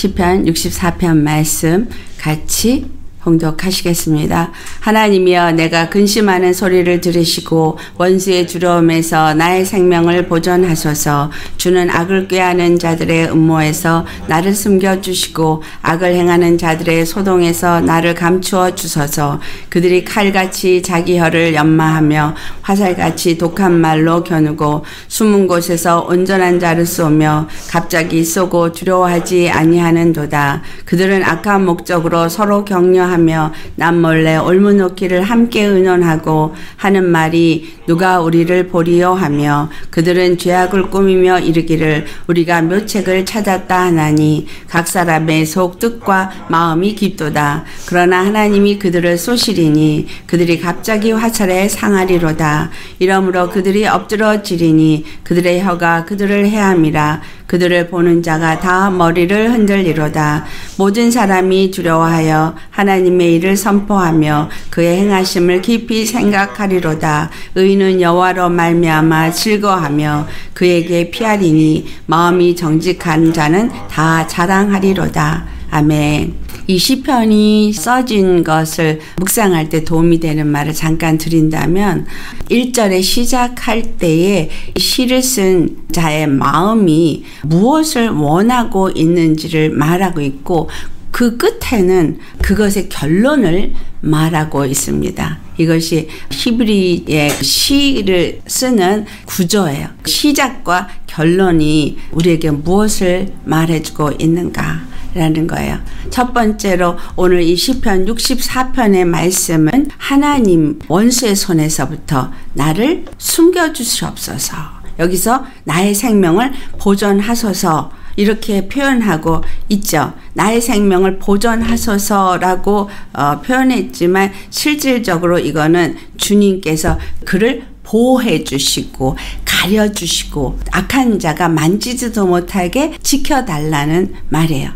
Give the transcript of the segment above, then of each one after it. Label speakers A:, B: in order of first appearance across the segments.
A: 시편 64편 말씀 같이 봉독하시겠습니다. 하나님이여 내가 근심하는 소리를 들으시고 원수의 두려움에서 나의 생명을 보존하소서. 주는 악을 꾀하는 자들의 음모에서 나를 숨겨 주시고 악을 행하는 자들의 소동에서 나를 감추어 주소서. 그들이 칼같이 자기 혀를 연마하며 화살같이 독한 말로 겨누고 숨은 곳에서 온전한 자를 쏘며 갑자기 쏘고 두려워하지 아니하는 도다. 그들은 악한 목적으로 서로 격려 하며 남몰래 올무놓기를 함께 의논하고 하는 말이 누가 우리를 보리요 하며 그들은 죄악을 꾸미며 이르기를 우리가 묘책을 찾았다 하나니 각 사람의 속 뜻과 마음이 깊도다. 그러나 하나님이 그들을 쏘시리니 그들이 갑자기 화살에 상하리로다. 이러므로 그들이 엎드러지리니 그들의 혀가 그들을 해함이라. 그들을 보는 자가 다 머리를 흔들리로다. 모든 사람이 두려워하여 하나님 의 일을 선포하며 그의 행하심을 깊이 생각하리로다 의인은 여호와로 말미암아 즐거하며 그에게 피하리니 마음이 정직한 자는 다 자랑하리로다 아멘. 이 시편이 써진 것을 묵상할 때 도움이 되는 말을 잠깐 드린다면 1절에 시작할 때에 시를 쓴 자의 마음이 무엇을 원하고 있는지를 말하고 있고 그 끝에는 그것의 결론을 말하고 있습니다. 이것이 히브리의 시를 쓰는 구조예요. 시작과 결론이 우리에게 무엇을 말해주고 있는가. 라는 거예요. 첫 번째로 오늘 이 시편 64편의 말씀은 하나님 원수의 손에서부터 나를 숨겨 주시옵소서. 여기서 나의 생명을 보존하소서 이렇게 표현하고 있죠. 나의 생명을 보존하소서라고 어, 표현했지만 실질적으로 이거는 주님께서 그를 보호해 주시고 가려 주시고 악한 자가 만지지도 못하게 지켜 달라는 말이에요.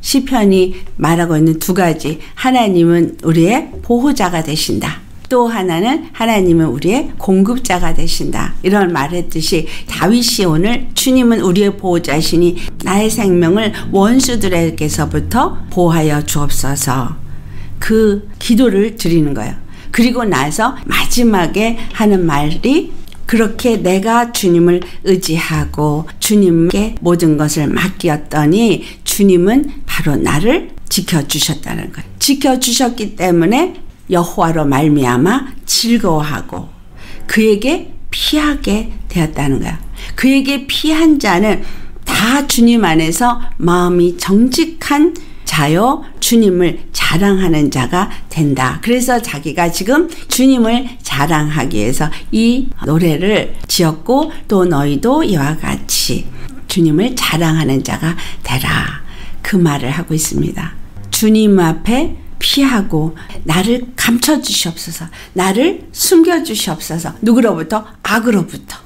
A: 시편이 말하고 있는 두 가지 하나님은 우리의 보호자가 되신다. 또 하나는 하나님은 우리의 공급자가 되신다. 이런 말했듯이 다윗이 오늘 주님은 우리의 보호자시니 나의 생명을 원수들에게서부터 보호하여 주옵소서. 그 기도를 드리는 거예요. 그리고 나서 마지막에 하는 말이 그렇게 내가 주님을 의지하고 주님께 모든 것을 맡겼더니 주님은 바로 나를 지켜주셨다는 거예요. 지켜주셨기 때문에 여호와로 말미암아 즐거워하고 그에게 피하게 되었다는 거야. 그에게 피한 자는 다 주님 안에서 마음이 정직한 자요 주님을 자랑하는 자가 된다. 그래서 자기가 지금 주님을 자랑하기 위해서 이 노래를 지었고 또 너희도 이와 같이 주님을 자랑하는 자가 되라. 그 말을 하고 있습니다. 주님 앞에 피하고 나를 감춰 주시옵소서. 나를 숨겨 주시옵소서. 누구로부터? 악으로부터.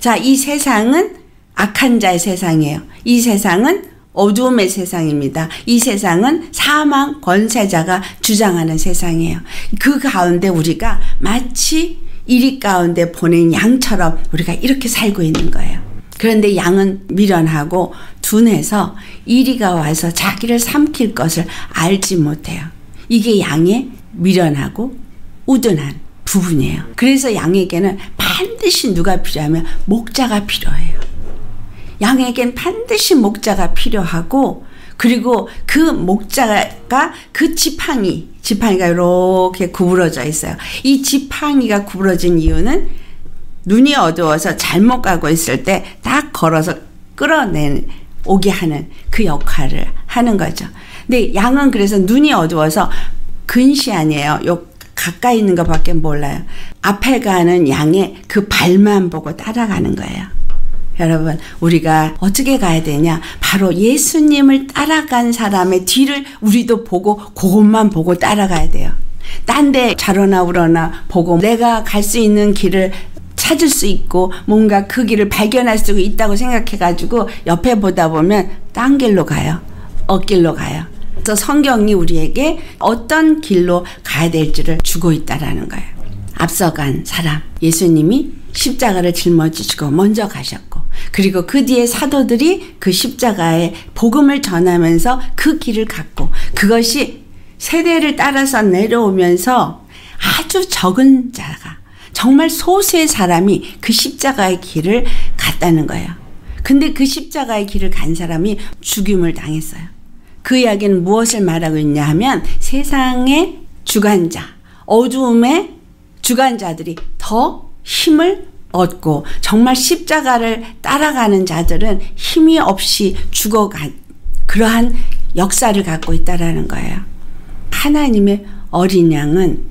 A: 자, 이 세상은 악한 자의 세상이에요. 이 세상은 어두움의 세상입니다. 이 세상은 사망 권세자가 주장하는 세상이에요. 그 가운데 우리가 마치 이리 가운데 보낸 양처럼 우리가 이렇게 살고 있는 거예요. 그런데 양은 미련하고 둔해서 이리가 와서 자기를 삼킬 것을 알지 못해요. 이게 양의 미련하고 우둔한 부분이에요. 그래서 양에게는 반드시 누가 필요하면 목자가 필요해요. 양에겐 반드시 목자가 필요하고 그리고 그 목자가 그 지팡이 지팡이가 이렇게 구부러져 있어요. 이 지팡이가 구부러진 이유는 눈이 어두워서 잘못 가고 있을 때 딱 걸어서 끌어낸 오게 하는 그 역할을 하는 거죠. 근데 양은 그래서 눈이 어두워서 근시 아니에요. 요 가까이 있는 것밖에 몰라요. 앞에 가는 양의 그 발만 보고 따라가는 거예요. 여러분, 우리가 어떻게 가야 되냐? 바로 예수님을 따라간 사람의 뒤를 우리도 보고 그것만 보고 따라가야 돼요. 딴 데 자러나 우러나 보고 내가 갈 수 있는 길을 찾을 수 있고 뭔가 그 길을 발견할 수 있다고 생각해가지고 옆에 보다 보면 딴 길로 가요. 엇길로 가요. 그래서 성경이 우리에게 어떤 길로 가야 될지를 주고 있다라는 거예요. 앞서간 사람, 예수님이 십자가를 짊어지시고 먼저 가셨고 그리고 그 뒤에 사도들이 그 십자가에 복음을 전하면서 그 길을 갔고 그것이 세대를 따라서 내려오면서 아주 적은 자가 정말 소수의 사람이 그 십자가의 길을 갔다는 거예요. 근데 그 십자가의 길을 간 사람이 죽임을 당했어요. 그 이야기는 무엇을 말하고 있냐 하면 세상의 주관자, 어두움의 주관자들이 더 힘을 얻고 정말 십자가를 따라가는 자들은 힘이 없이 죽어간 그러한 역사를 갖고 있다라는 거예요. 하나님의 어린 양은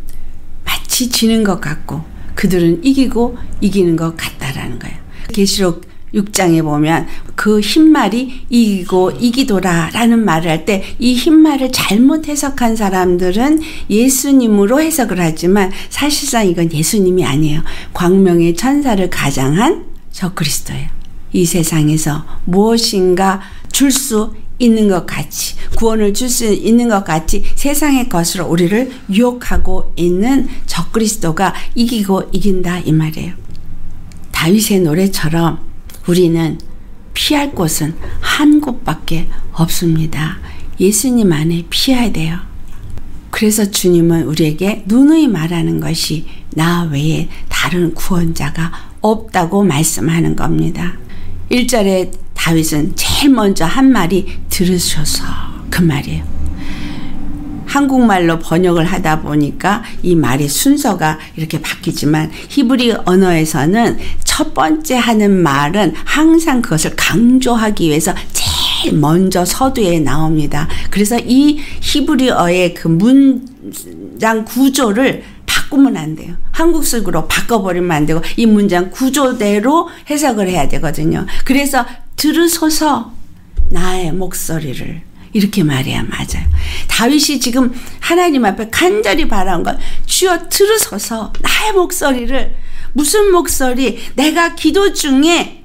A: 마치 지는 것 같고 그들은 이기고 이기는 것 같다라는 거예요. 계시록 6장에 보면 그 흰말이 이기고 이기도라 라는 말을 할 때 이 흰말을 잘못 해석한 사람들은 예수님으로 해석을 하지만 사실상 이건 예수님이 아니에요. 광명의 천사를 가장한 저 그리스도예요. 이 세상에서 무엇인가 줄 수 있는 것 같이 구원을 줄 수 있는 것 같이 세상의 것으로 우리를 유혹하고 있는 저 그리스도가 이기고 이긴다 이 말이에요. 다윗의 노래처럼 우리는 피할 곳은 한 곳밖에 없습니다. 예수님 안에 피해야 돼요. 그래서 주님은 우리에게 누누이 말하는 것이 나 외에 다른 구원자가 없다고 말씀하는 겁니다. 1절에 다윗은 제일 먼저 한 말이 들으셔서 그 말이에요. 한국말로 번역을 하다 보니까 이 말의 순서가 이렇게 바뀌지만 히브리 언어에서는 첫 번째 하는 말은 항상 그것을 강조하기 위해서 제일 먼저 서두에 나옵니다. 그래서 이 히브리어의 그 문장 구조를 바꾸면 안 돼요. 한국식으로 바꿔버리면 안 되고 이 문장 구조대로 해석을 해야 되거든요. 그래서 들으소서 나의 목소리를 이렇게 말해야 맞아요. 다윗이 지금 하나님 앞에 간절히 바라는 건 주여 들으소서 나의 목소리를 무슨 목소리 내가 기도 중에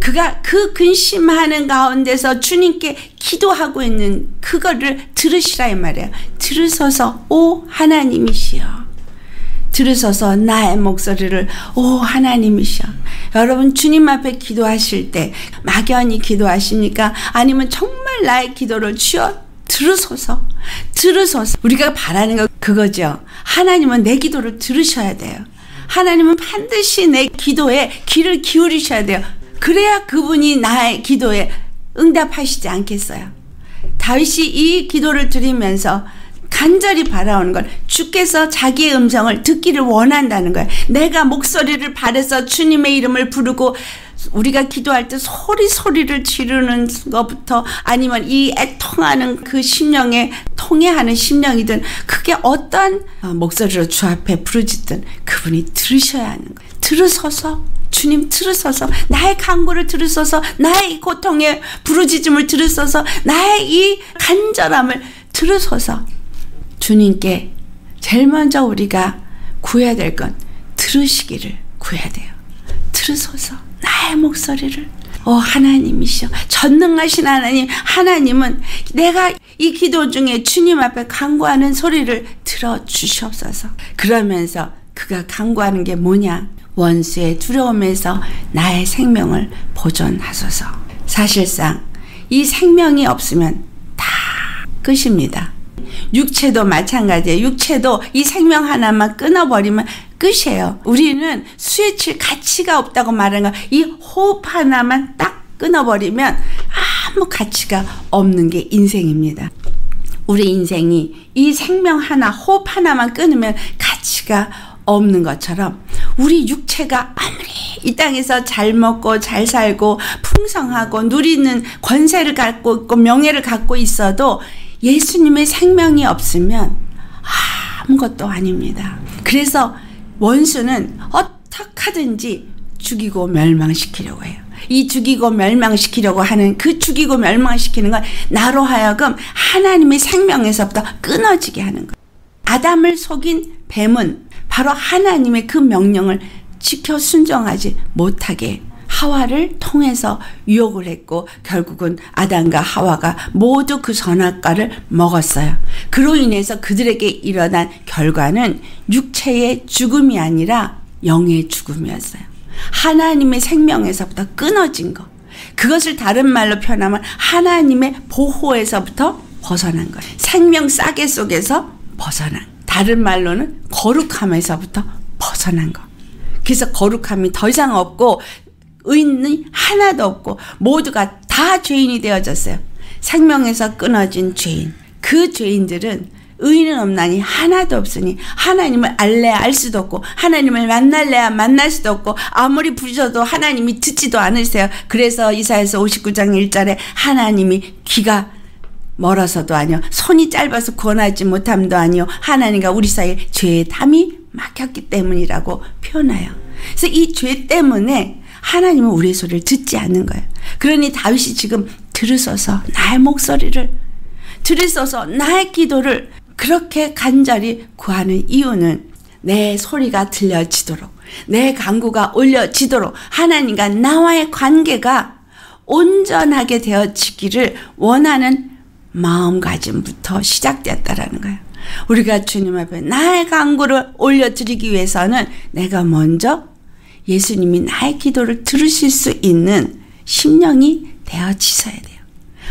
A: 그가 그 근심하는 가운데서 주님께 기도하고 있는 그거를 들으시라 이 말이에요. 들으소서 오 하나님이시여. 들으소서 나의 목소리를 오 하나님이셔. 여러분 주님 앞에 기도하실 때 막연히 기도하십니까? 아니면 정말 나의 기도를 주여 들으소서. 들으소서. 우리가 바라는 거 그거죠. 하나님은 내 기도를 들으셔야 돼요. 하나님은 반드시 내 기도에 귀를 기울이셔야 돼요. 그래야 그분이 나의 기도에 응답하시지 않겠어요. 다윗이 이 기도를 드리면서 간절히 바라오는 건 주께서 자기의 음성을 듣기를 원한다는 거예요. 내가 목소리를 발해서 주님의 이름을 부르고 우리가 기도할 때 소리 소리를 지르는 것부터 아니면 이 애통하는 그 심령에 통해하는 심령이든 그게 어떤 목소리로 주 앞에 부르짖든 그분이 들으셔야 하는 거예요. 들으소서. 주님 들으소서. 나의 간구를 들으소서. 나의 고통의 부르짖음을 들으소서. 나의 이 간절함을 들으소서 주님께 제일 먼저 우리가 구해야 될 건 들으시기를 구해야 돼요. 들으소서 나의 목소리를 어 하나님이시여 전능하신 하나님 하나님은 내가 이 기도 중에 주님 앞에 간구하는 소리를 들어 주시옵소서. 그러면서 그가 간구하는 게 뭐냐? 원수의 두려움에서 나의 생명을 보존하소서. 사실상 이 생명이 없으면 다 끝입니다. 육체도 마찬가지예요. 육체도 이 생명 하나만 끊어버리면 끝이에요. 우리는 수혜칠 가치가 없다고 말하는 거. 이 호흡 하나만 딱 끊어버리면 아무 가치가 없는 게 인생입니다. 우리 인생이 이 생명 하나, 호흡 하나만 끊으면 가치가 없는 것처럼 우리 육체가 아무리 이 땅에서 잘 먹고 잘 살고 풍성하고 누리는 권세를 갖고 있고 명예를 갖고 있어도 예수님의 생명이 없으면 아무것도 아닙니다. 그래서 원수는 어떻게든지 죽이고 멸망시키려고 해요. 이 죽이고 멸망시키려고 하는 그 죽이고 멸망시키는 건 나로 하여금 하나님의 생명에서부터 끊어지게 하는 거예요. 아담을 속인 뱀은 바로 하나님의 그 명령을 지켜 순종하지 못하게 하와를 통해서 유혹을 했고 결국은 아담과 하와가 모두 그 선악과를 먹었어요. 그로 인해서 그들에게 일어난 결과는 육체의 죽음이 아니라 영의 죽음이었어요. 하나님의 생명에서부터 끊어진 거. 그것을 다른 말로 표현하면 하나님의 보호에서부터 벗어난 거예요. 생명 싸개 속에서 벗어난. 다른 말로는 거룩함에서부터 벗어난 거. 그래서 거룩함이 더 이상 없고 의인이 하나도 없고 모두가 다 죄인이 되어졌어요. 생명에서 끊어진 죄인. 그 죄인들은 의인은 없나니 하나도 없으니 하나님을 알래야 알 수도 없고 하나님을 만날래야 만날 수도 없고 아무리 부르셔도 하나님이 듣지도 않으세요. 그래서 이사에서 59장 1절에 하나님이 귀가 멀어서도 아니요 손이 짧아서 구원하지 못함도 아니요 하나님과 우리 사이에 죄의 담이 막혔기 때문이라고 표현해요. 그래서 이 죄 때문에 하나님은 우리의 소리를 듣지 않는 거예요. 그러니 다윗이 지금 들으소서 나의 목소리를 들으소서 나의 기도를 그렇게 간절히 구하는 이유는 내 소리가 들려지도록 내 강구가 올려지도록 하나님과 나와의 관계가 온전하게 되어지기를 원하는 마음가짐부터 시작되었다라는 거예요. 우리가 주님 앞에 나의 강구를 올려드리기 위해서는 내가 먼저 예수님이 나의 기도를 들으실 수 있는 심령이 되어 지셔야 돼요.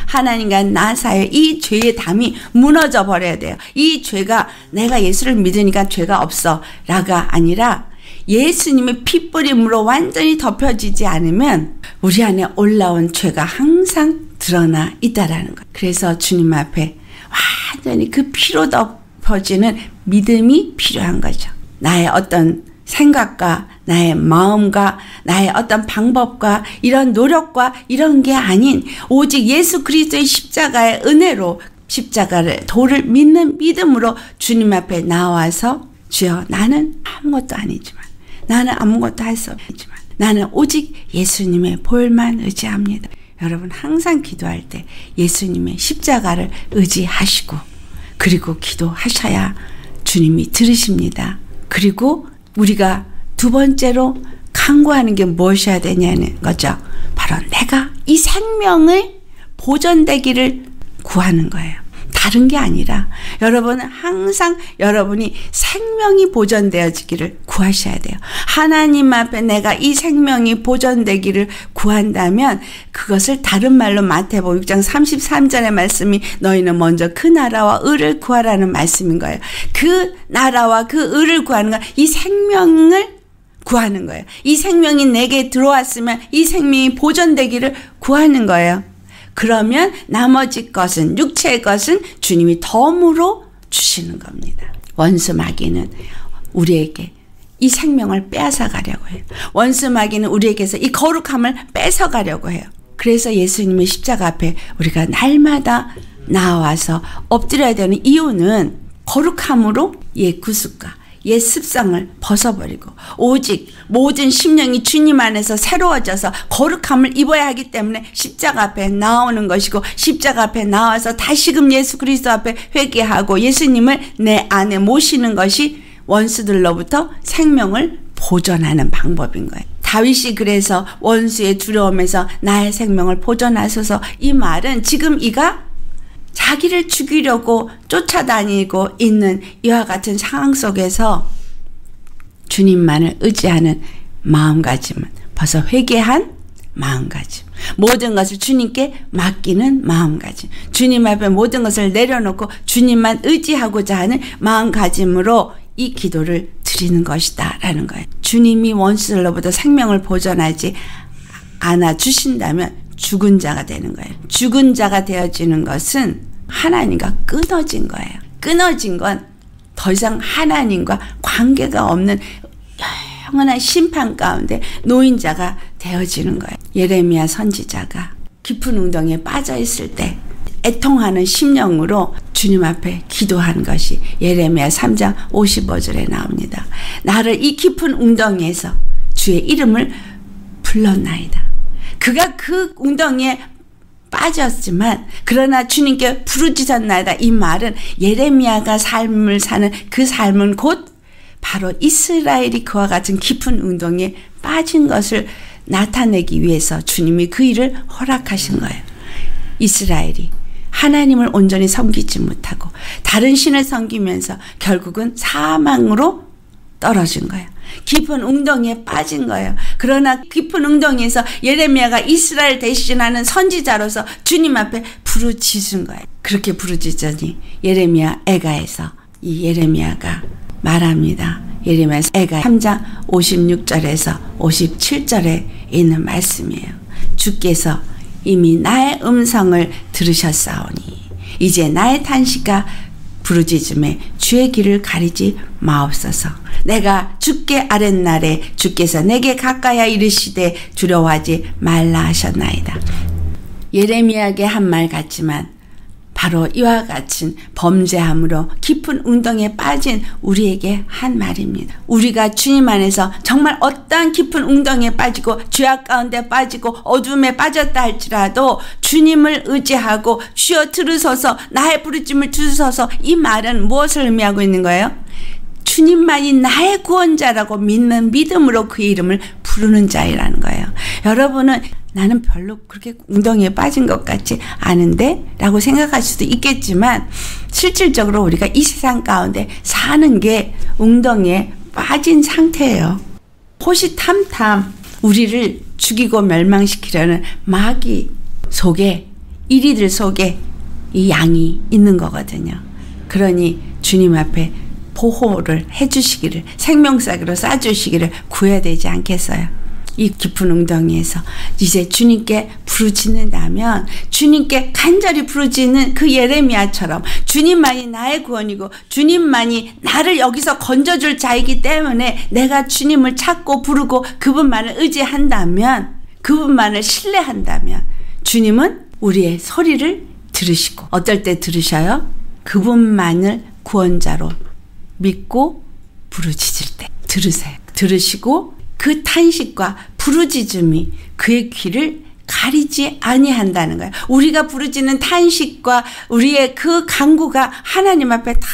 A: 하나님과 나 사이에 이 죄의 담이 무너져 버려야 돼요. 이 죄가 내가 예수를 믿으니까 죄가 없어 라가 아니라 예수님의 피뿌림으로 완전히 덮여지지 않으면 우리 안에 올라온 죄가 항상 드러나 있다라는 거. 그래서 주님 앞에 완전히 그 피로 덮어지는 믿음이 필요한 거죠. 나의 어떤 생각과 나의 마음과 나의 어떤 방법과 이런 노력과 이런 게 아닌 오직 예수 그리스도의 십자가의 은혜로 십자가를 도를 믿는 믿음으로 주님 앞에 나와서 주여 나는 아무것도 아니지만 나는 아무것도 할 수 없지만 나는 오직 예수님의 볼만 의지합니다. 여러분 항상 기도할 때 예수님의 십자가를 의지하시고 그리고 기도하셔야 주님이 들으십니다. 그리고 우리가 두 번째로 강구하는 게 무엇이어야 되냐는 거죠. 바로 내가 이 생명을 보존되기를 구하는 거예요. 다른 게 아니라 여러분 항상 여러분이 생명이 보존되어지기를 구하셔야 돼요. 하나님 앞에 내가 이 생명이 보존되기를 구한다면 그것을 다른 말로 마태복음 6장 33절의 말씀이 너희는 먼저 그 나라와 의를 구하라는 말씀인 거예요. 그 나라와 그 의를 구하는 건 이 생명을 구하는 거예요. 이 생명이 내게 들어왔으면 이 생명이 보존되기를 구하는 거예요. 그러면 나머지 것은 육체의 것은 주님이 덤으로 주시는 겁니다. 원수 마귀는 우리에게 이 생명을 빼앗아 가려고 해요. 원수 마귀는 우리에게서 이 거룩함을 뺏어 가려고 해요. 그래서 예수님의 십자가 앞에 우리가 날마다 나와서 엎드려야 되는 이유는 거룩함으로 옛 구습과 옛 습성을 벗어버리고 오직 모든 심령이 주님 안에서 새로워져서 거룩함을 입어야 하기 때문에 십자가 앞에 나오는 것이고 십자가 앞에 나와서 다시금 예수 그리스도 앞에 회개하고 예수님을 내 안에 모시는 것이 원수들로부터 생명을 보존하는 방법인 거예요. 다윗이 그래서 원수의 두려움에서 나의 생명을 보존하소서 이 말은 지금 이가 자기를 죽이려고 쫓아다니고 있는 이와 같은 상황 속에서 주님만을 의지하는 마음가짐은 벌써 회개한 마음가짐. 모든 것을 주님께 맡기는 마음가짐. 주님 앞에 모든 것을 내려놓고 주님만 의지하고자 하는 마음가짐으로 이 기도를 드리는 것이다. 라는 거예요. 주님이 원수들로부터 생명을 보존하지 않아 주신다면 죽은 자가 되는 거예요. 죽은 자가 되어지는 것은 하나님과 끊어진 거예요. 끊어진 건 더 이상 하나님과 관계가 없는 영원한 심판 가운데 노인자가 되어지는 거예요. 예레미야 선지자가 깊은 웅덩이에 빠져 있을 때 애통하는 심령으로 주님 앞에 기도한 것이 예레미야 3장 55절에 나옵니다. 나를 이 깊은 웅덩이에서 주의 이름을 불렀나이다. 그가 그 웅덩이에 빠졌지만 그러나 주님께 부르짖었나이다. 이 말은 예레미야가 삶을 사는 그 삶은 곧 바로 이스라엘이 그와 같은 깊은 웅덩이에 빠진 것을 나타내기 위해서 주님이 그 일을 허락하신 거예요. 이스라엘이 하나님을 온전히 섬기지 못하고 다른 신을 섬기면서 결국은 사망으로 떨어진 거예요. 깊은 웅덩이에 빠진 거예요. 그러나 깊은 웅덩이에서 예레미야가 이스라엘 대신하는 선지자로서 주님 앞에 부르짖은 거예요. 그렇게 부르짖더니 예레미야 애가에서 이 예레미야가 말합니다. 예레미야 애가 3장 56절에서 57절에 있는 말씀이에요. 주께서 이미 나의 음성을 들으셨사오니 이제 나의 탄식과 부르짖음에 주의 길을 가리지 마옵소서. 내가 죽게 아랫날에 주께서 내게 가까이 이르시되 두려워하지 말라 하셨나이다. 예레미야에게 한말 같지만 바로 이와 같은 범죄함으로 깊은 웅덩이에 빠진 우리에게 한 말입니다. 우리가 주님 안에서 정말 어떠한 깊은 웅덩이에 빠지고 죄악 가운데 빠지고 어둠에 빠졌다 할지라도 주님을 의지하고 쉬어 들으소서 나의 부르짐을 주소서 이 말은 무엇을 의미하고 있는 거예요? 주님만이 나의 구원자라고 믿는 믿음으로 그의 이름을 부르는 자이라는 거예요. 여러분은 나는 별로 그렇게 웅덩이에 빠진 것 같지 않은데? 라고 생각할 수도 있겠지만, 실질적으로 우리가 이 세상 가운데 사는 게 웅덩이에 빠진 상태예요. 호시탐탐 우리를 죽이고 멸망시키려는 마귀 속에, 이리들 속에 이 양이 있는 거거든요. 그러니 주님 앞에 보호를 해주시기를, 생명사기로 쏴주시기를 구해야 되지 않겠어요? 이 깊은 웅덩이에서 이제 주님께 부르짖는다면 주님께 간절히 부르짖는 그 예레미야처럼 주님만이 나의 구원이고 주님만이 나를 여기서 건져줄 자이기 때문에 내가 주님을 찾고 부르고 그분만을 의지한다면 그분만을 신뢰한다면 주님은 우리의 소리를 들으시고 어떨 때 들으셔요? 그분만을 구원자로 믿고 부르짖을 때 들으세요. 들으시고 그 탄식과 부르짖음이 그의 귀를 가리지 아니한다는 거예요. 우리가 부르짖는 탄식과 우리의 그 간구가 하나님 앞에 다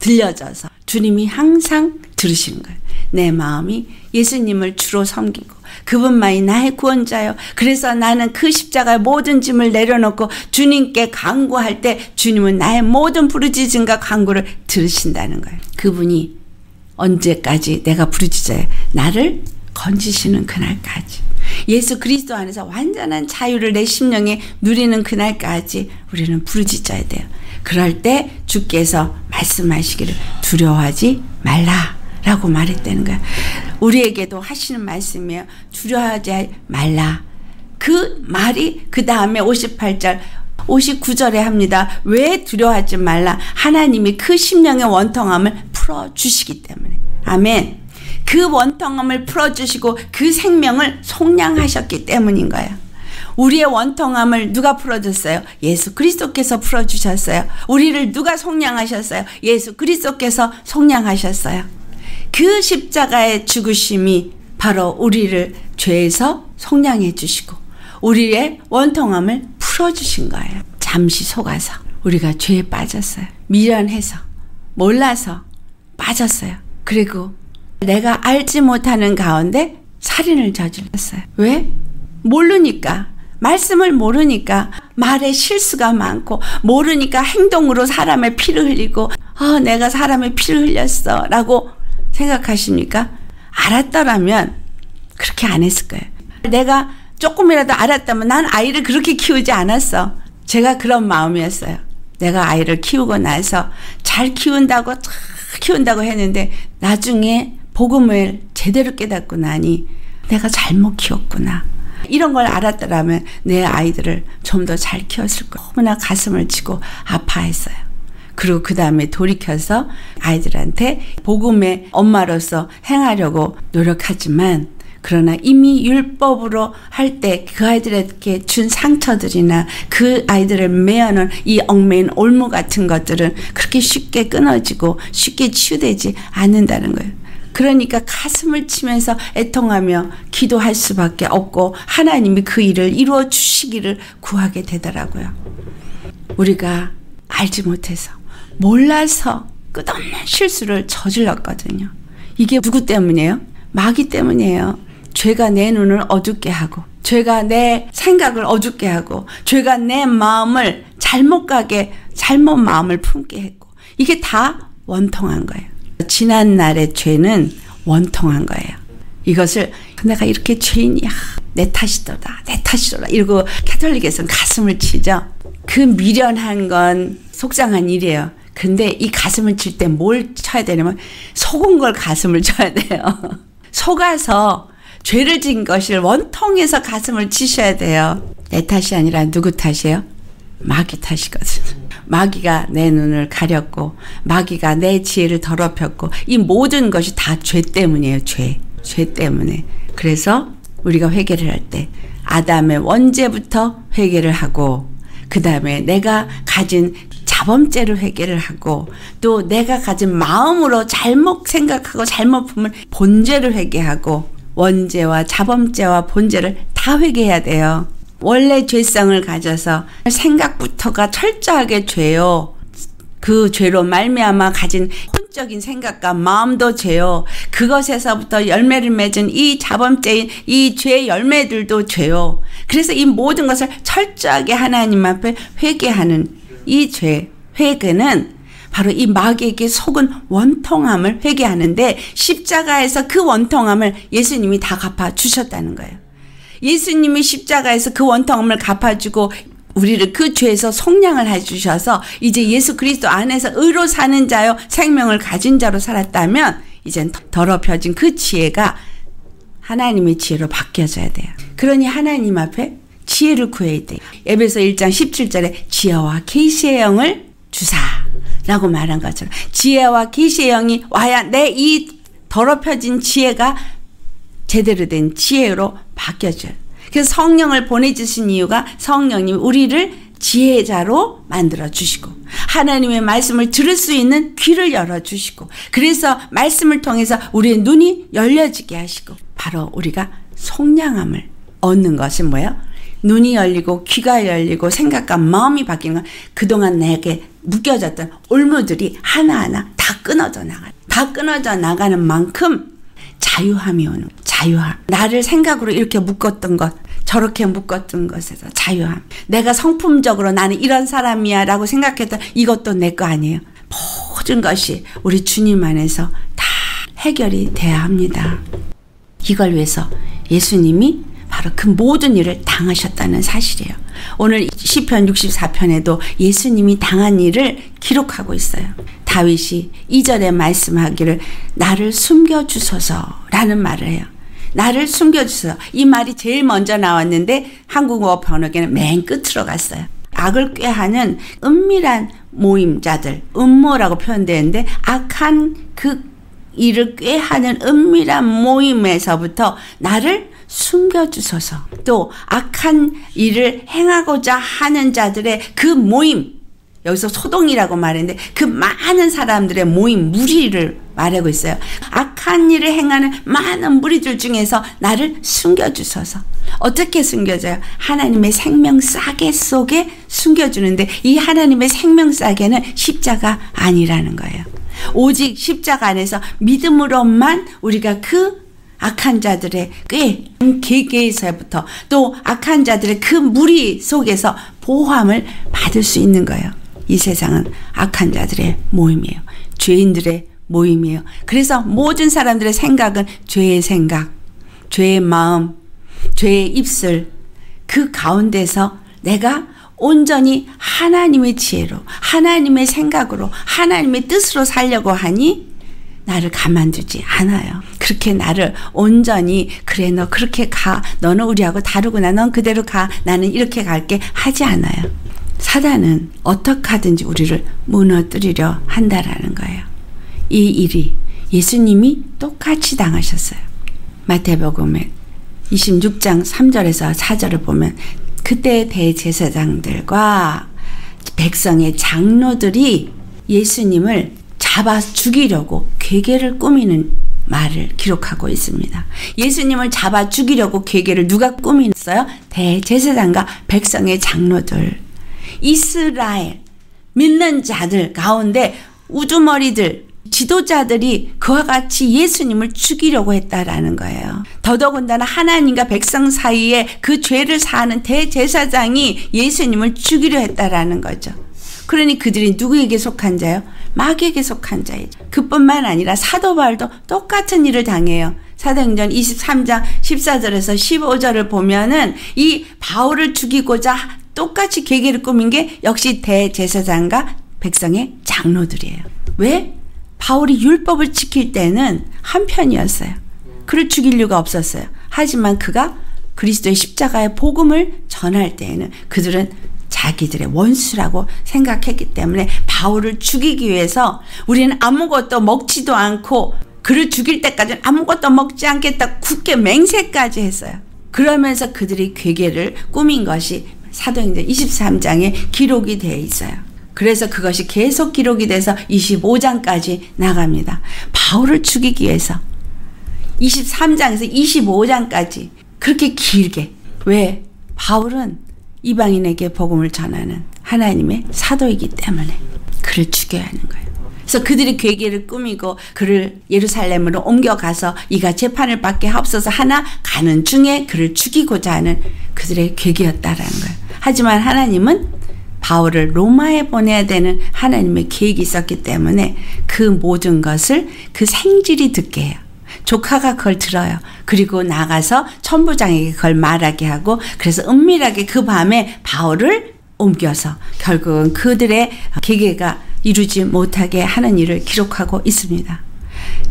A: 들려져서 주님이 항상 들으시는 거예요. 내 마음이 예수님을 주로 섬기고 그분만이 나의 구원자요. 그래서 나는 그 십자가의 모든 짐을 내려놓고 주님께 간구할 때 주님은 나의 모든 부르짖음과 간구를 들으신다는 거예요. 그분이 언제까지 내가 부르짖어야 나를 건지시는 그날까지 예수 그리스도 안에서 완전한 자유를 내 심령에 누리는 그날까지 우리는 부르짖어야 돼요. 그럴 때 주께서 말씀하시기를 두려워하지 말라 라고 말했다는 거야. 우리에게도 하시는 말씀이에요. 두려워하지 말라. 그 말이 그 다음에 58절 59절에 합니다. 왜 두려워하지 말라? 하나님이 그 심령의 원통함을 풀어주시기 때문에. 아멘. 그 원통함을 풀어주시고 그 생명을 속량하셨기 때문인 거예요. 우리의 원통함을 누가 풀어줬어요? 예수 그리스도께서 풀어주셨어요. 우리를 누가 속량하셨어요? 예수 그리스도께서 속량하셨어요. 그 십자가의 죽으심이 바로 우리를 죄에서 속량해 주시고 우리의 원통함을 풀어주신 거예요. 잠시 속아서 우리가 죄에 빠졌어요. 미련해서 몰라서 빠졌어요. 그리고 내가 알지 못하는 가운데 살인을 저질렀어요. 왜? 모르니까. 말씀을 모르니까 말에 실수가 많고 모르니까 행동으로 사람의 피를 흘리고 어, 내가 사람의 피를 흘렸어 라고 생각하십니까? 알았더라면 그렇게 안 했을 거예요. 내가 조금이라도 알았다면 난 아이를 그렇게 키우지 않았어. 제가 그런 마음이었어요. 내가 아이를 키우고 나서 잘 키운다고 키운다고 했는데 나중에 복음을 제대로 깨닫고 나니 내가 잘못 키웠구나. 이런 걸 알았더라면 내 아이들을 좀 더 잘 키웠을 거. 너무나 가슴을 치고 아파했어요. 그리고 그 다음에 돌이켜서 아이들한테 복음의 엄마로서 행하려고 노력하지만 그러나 이미 율법으로 할 때 그 아이들에게 준 상처들이나 그 아이들을 매어놓은 이 얽매인 올무 같은 것들은 그렇게 쉽게 끊어지고 쉽게 치유되지 않는다는 거예요. 그러니까 가슴을 치면서 애통하며 기도할 수밖에 없고 하나님이 그 일을 이루어 주시기를 구하게 되더라고요. 우리가 알지 못해서 몰라서 끝없는 실수를 저질렀거든요. 이게 누구 때문이에요? 마귀 때문이에요. 죄가 내 눈을 어둡게 하고, 죄가 내 생각을 어둡게 하고, 죄가 내 마음을 잘못 가게, 잘못 마음을 품게 했고, 이게 다 원통한 거예요. 지난 날의 죄는 원통한 거예요. 이것을 내가 이렇게 죄인이야. 내 탓이더라. 내 탓이더라. 이러고 캐톨릭에서는 가슴을 치죠. 그 미련한 건 속상한 일이에요. 근데 이 가슴을 칠 때 뭘 쳐야 되냐면 속은 걸 가슴을 쳐야 돼요. 속아서 죄를 진 것을 원통해서 가슴을 치셔야 돼요. 내 탓이 아니라 누구 탓이에요? 마귀 탓이거든. 마귀가 내 눈을 가렸고, 마귀가 내 지혜를 더럽혔고, 이 모든 것이 다 죄 때문이에요, 죄. 죄 때문에. 그래서 우리가 회개를 할 때, 아담의 원죄부터 회개를 하고, 그 다음에 내가 가진 자범죄를 회개를 하고 또 내가 가진 마음으로 잘못 생각하고 잘못 품은 본죄를 회개하고 원죄와 자범죄와 본죄를 다 회개해야 돼요. 원래 죄성을 가져서 생각부터가 철저하게 죄요. 그 죄로 말미암아 가진 혼적인 생각과 마음도 죄요. 그것에서부터 열매를 맺은 이 자범죄인 이 죄 열매들도 죄요. 그래서 이 모든 것을 철저하게 하나님 앞에 회개하는 이 죄, 회개는 바로 이 마귀에게 속은 원통함을 회개하는데 십자가에서 그 원통함을 예수님이 다 갚아 주셨다는 거예요. 예수님이 십자가에서 그 원통함을 갚아주고 우리를 그 죄에서 속량을 해주셔서 이제 예수 그리스도 안에서 의로 사는 자요 생명을 가진 자로 살았다면 이젠 더럽혀진 그 지혜가 하나님의 지혜로 바뀌어져야 돼요. 그러니 하나님 앞에 지혜를 구해야 돼요. 에베소 1장 17절에 지혜와 계시의 영을 주사 라고 말한 것처럼 지혜와 계시의 영이 와야 내 이 더럽혀진 지혜가 제대로 된 지혜로 바뀌어져요. 그래서 성령을 보내주신 이유가 성령님 우리를 지혜자로 만들어 주시고 하나님의 말씀을 들을 수 있는 귀를 열어 주시고 그래서 말씀을 통해서 우리의 눈이 열려지게 하시고 바로 우리가 속량함을 얻는 것은 뭐예요? 눈이 열리고 귀가 열리고 생각과 마음이 바뀌는 건 그동안 내게 묶여졌던 올무들이 하나하나 다 끊어져 나가. 다 끊어져 나가는 만큼 자유함이 오는 자유함. 나를 생각으로 이렇게 묶었던 것, 저렇게 묶었던 것에서 자유함. 내가 성품적으로 나는 이런 사람이야 라고 생각했던 이것도 내 거 아니에요. 모든 것이 우리 주님 안에서 다 해결이 돼야 합니다. 이걸 위해서 예수님이 바로 그 모든 일을 당하셨다는 사실이에요. 오늘 시편 64편에도 예수님이 당한 일을 기록하고 있어요. 다윗이 2절에 말씀하기를 나를 숨겨 주소서라는 말을 해요. 나를 숨겨 주소서. 이 말이 제일 먼저 나왔는데 한국어 번역에는 맨 끝으로 갔어요. 악을 꾀하는 은밀한 모임자들, 음모라고 표현되는데 악한 그 일을 꾀하는 은밀한 모임에서부터 나를 숨겨주소서. 또 악한 일을 행하고자 하는 자들의 그 모임, 여기서 소동이라고 말했는데 그 많은 사람들의 모임, 무리를 말하고 있어요. 악한 일을 행하는 많은 무리들 중에서 나를 숨겨주소서. 어떻게 숨겨져요? 하나님의 생명 싸개 속에 숨겨주는데 이 하나님의 생명 싸개는 십자가 아니라는 거예요. 오직 십자가 안에서 믿음으로만 우리가 그 악한 자들의 꽤 개개에서부터 또 악한 자들의 그 무리 속에서 보호함을 받을 수 있는 거예요. 이 세상은 악한 자들의 모임이에요. 죄인들의 모임이에요. 그래서 모든 사람들의 생각은 죄의 생각, 죄의 마음, 죄의 입술 그 가운데서 내가 온전히 하나님의 지혜로, 하나님의 생각으로, 하나님의 뜻으로 살려고 하니 나를 가만두지 않아요. 그렇게 나를 온전히 그래 너 그렇게 가 너는 우리하고 다르구나 넌 그대로 가 나는 이렇게 갈게 하지 않아요. 사단은 어떻게 하든지 우리를 무너뜨리려 한다라는 거예요. 이 일이 예수님이 똑같이 당하셨어요. 마태복음에 26장 3절에서 4절을 보면 그때 대제사장들과 백성의 장로들이 예수님을 잡아 죽이려고 괴계를 꾸미는 말을 기록하고 있습니다. 예수님을 잡아 죽이려고 괴계를 누가 꾸미었어요? 대제사장과 백성의 장로들. 이스라엘 믿는 자들 가운데 우두머리들 지도자들이 그와 같이 예수님을 죽이려고 했다라는 거예요. 더더군다나 하나님과 백성 사이에 그 죄를 사는 대제사장이 예수님을 죽이려 했다라는 거죠. 그러니 그들이 누구에게 속한 자요? 마귀에게 속한 자이죠. 그뿐만 아니라 사도 바울도 똑같은 일을 당해요. 사도행전 23장 14절에서 15절을 보면은 이 바울을 죽이고자 똑같이 계계를 꾸민 게 역시 대제사장과 백성의 장로들이에요. 왜? 바울이 율법을 지킬 때는 한편이었어요. 그를 죽일 이유가 없었어요. 하지만 그가 그리스도의 십자가의 복음을 전할 때에는 그들은 자기들의 원수라고 생각했기 때문에 바울을 죽이기 위해서 우리는 아무것도 먹지도 않고 그를 죽일 때까지는 아무것도 먹지 않겠다 굳게 맹세까지 했어요. 그러면서 그들이 괴계를 꾸민 것이 사도행전 23장에 기록이 되어 있어요. 그래서 그것이 계속 기록이 돼서 25장까지 나갑니다. 바울을 죽이기 위해서 23장에서 25장까지 그렇게 길게 왜 바울은 이방인에게 복음을 전하는 하나님의 사도이기 때문에 그를 죽여야 하는 거예요. 그래서 그들이 괴계를 꾸미고 그를 예루살렘으로 옮겨가서 이가 재판을 받게 하옵소서 하나 가는 중에 그를 죽이고자 하는 그들의 괴계였다라는 거예요. 하지만 하나님은 바울을 로마에 보내야 되는 하나님의 계획이 있었기 때문에 그 모든 것을 그 생질이 듣게 해요. 조카가 그걸 들어요. 그리고 나가서 천부장에게 그걸 말하게 하고 그래서 은밀하게 그 밤에 바울을 옮겨서 결국은 그들의 계계가 이루지 못하게 하는 일을 기록하고 있습니다.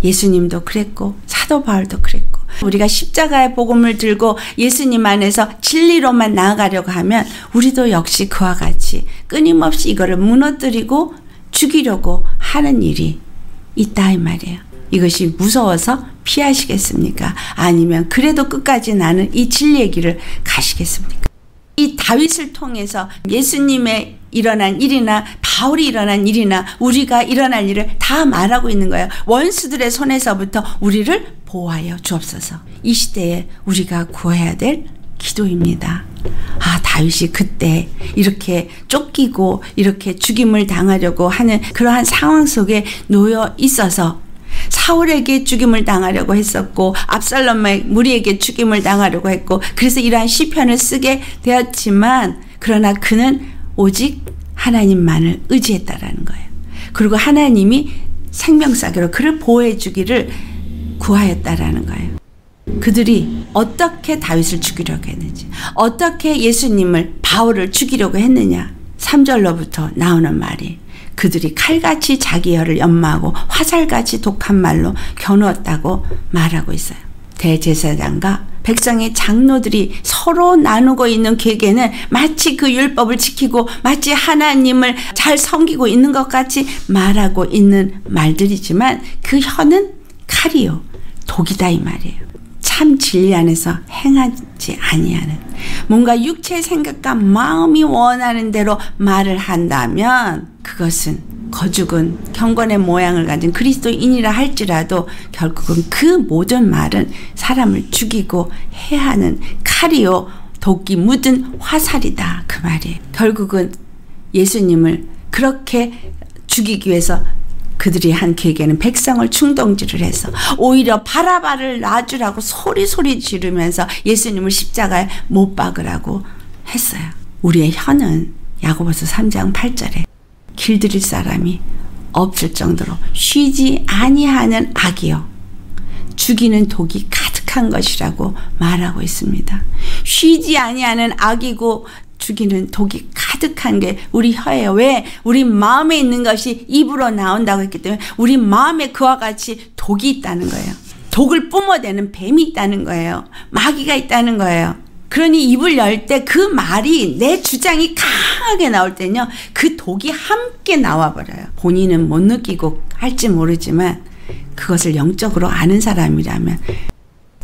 A: 예수님도 그랬고 사도 바울도 그랬고 우리가 십자가의 복음을 들고 예수님 안에서 진리로만 나아가려고 하면 우리도 역시 그와 같이 끊임없이 이거를 무너뜨리고 죽이려고 하는 일이 있다 이 말이에요. 이것이 무서워서 피하시겠습니까? 아니면 그래도 끝까지 나는 이 진리의 길을 가시겠습니까? 이 다윗을 통해서 예수님의 일어난 일이나 바울이 일어난 일이나 우리가 일어날 일을 다 말하고 있는 거예요. 원수들의 손에서부터 우리를 보호하여 주옵소서. 이 시대에 우리가 구해야 될 기도입니다. 아, 다윗이 그때 이렇게 쫓기고 이렇게 죽임을 당하려고 하는 그러한 상황 속에 놓여 있어서 사울에게 죽임을 당하려고 했었고 압살롬의 무리에게 죽임을 당하려고 했고 그래서 이러한 시편을 쓰게 되었지만 그러나 그는 오직 하나님만을 의지했다라는 거예요. 그리고 하나님이 생명사기로 그를 보호해 주기를 구하였다라는 거예요. 그들이 어떻게 다윗을 죽이려고 했는지, 어떻게 예수님을 바울을 죽이려고 했느냐. 3절로부터 나오는 말이 그들이 칼같이 자기 혀를 연마하고 화살같이 독한 말로 겨누었다고 말하고 있어요. 대제사장과 백성의 장로들이 서로 나누고 있는 계계는 마치 그 율법을 지키고 마치 하나님을 잘 섬기고 있는 것 같이 말하고 있는 말들이지만 그 혀는 칼이요 독이다 이 말이에요. 참 진리 안에서 행하지 아니하는 뭔가 육체의 생각과 마음이 원하는 대로 말을 한다면 그것은 거죽은 경건의 모양을 가진 그리스도인이라 할지라도 결국은 그 모든 말은 사람을 죽이고 해야 하는 칼이요 독이 묻은 화살이다 그 말이에요. 결국은 예수님을 그렇게 죽이기 위해서 그들이 한 계획에는 백성을 충동질을 해서 오히려 바라바를 놔주라고 소리 소리 지르면서 예수님을 십자가에 못 박으라고 했어요. 우리의 혀는 야고보서 3장 8절에 길들일 사람이 없을 정도로 쉬지 아니하는 악이요 죽이는 독이 가득한 것이라고 말하고 있습니다. 쉬지 아니하는 악이고 죽이는 독이 가득한 게 우리 혀예요. 왜? 우리 마음에 있는 것이 입으로 나온다고 했기 때문에 우리 마음에 그와 같이 독이 있다는 거예요. 독을 뿜어대는 뱀이 있다는 거예요. 마귀가 있다는 거예요. 그러니 입을 열 때 그 말이 내 주장이 강하게 나올 때는요, 그 독이 함께 나와버려요. 본인은 못 느끼고 할지 모르지만 그것을 영적으로 아는 사람이라면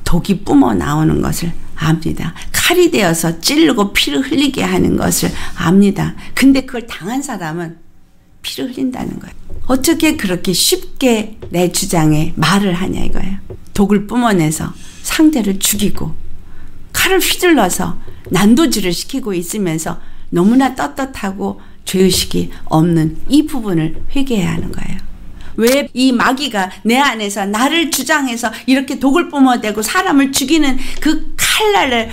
A: 독이 뿜어 나오는 것을 압니다. 칼이 되어서 찌르고 피를 흘리게 하는 것을 압니다. 근데 그걸 당한 사람은 피를 흘린다는 거예요. 어떻게 그렇게 쉽게 내 주장에 말을 하냐 이거예요. 독을 뿜어내서 상대를 죽이고 칼을 휘둘러서 난도질을 시키고 있으면서 너무나 떳떳하고 죄의식이 없는 이 부분을 회개해야 하는 거예요. 왜 이 마귀가 내 안에서 나를 주장해서 이렇게 독을 뿜어대고 사람을 죽이는 그 칼날을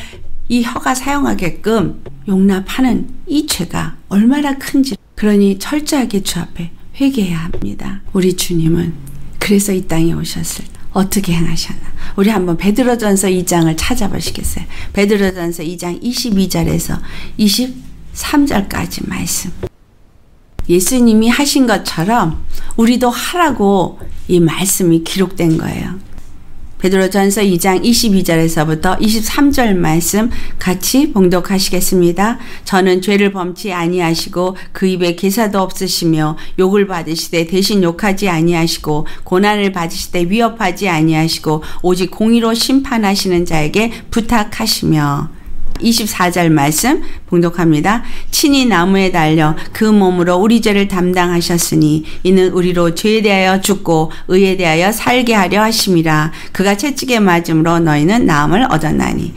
A: 이 혀가 사용하게끔 용납하는 이 죄가 얼마나 큰지 그러니 철저하게 주 앞에 회개해야 합니다. 우리 주님은 그래서 이 땅에 오셨을 때 어떻게 행하셨나? 우리 한번 베드로전서 2장을 찾아보시겠어요? 베드로전서 2장 22절에서 23절까지 말씀. 예수님이 하신 것처럼 우리도 하라고 이 말씀이 기록된 거예요. 베드로전서 2장 22절에서부터 23절 말씀 같이 봉독하시겠습니다. 저는 죄를 범치 아니하시고 그 입에 기사도 없으시며 욕을 받으시되 대신 욕하지 아니하시고 고난을 받으시되 위협하지 아니하시고 오직 공의로 심판하시는 자에게 부탁하시며 24절 말씀 봉독합니다. 친히 나무에 달려 그 몸으로 우리 죄를 담당하셨으니 이는 우리로 죄에 대하여 죽고 의에 대하여 살게 하려 하심이라. 그가 채찍에 맞음으로 너희는 나음을 얻었나니.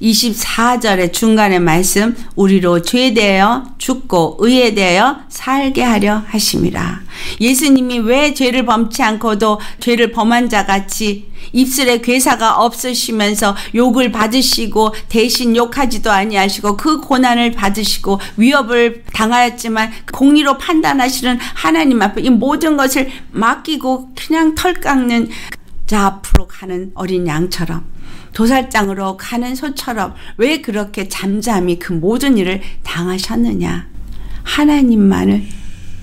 A: 24절의 중간의 말씀 우리로 죄에 대하여 죽고 의에 대하여 살게 하려 하심이라. 예수님이 왜 죄를 범치 않고도 죄를 범한 자 같이 입술에 괴사가 없으시면서 욕을 받으시고 대신 욕하지도 아니하시고 그 고난을 받으시고 위협을 당하였지만 공의로 판단하시는 하나님 앞에 이 모든 것을 맡기고 그냥 털 깎는 자 앞으로 가는 어린 양처럼 도살장으로 가는 소처럼 왜 그렇게 잠잠히 그 모든 일을 당하셨느냐? 하나님만을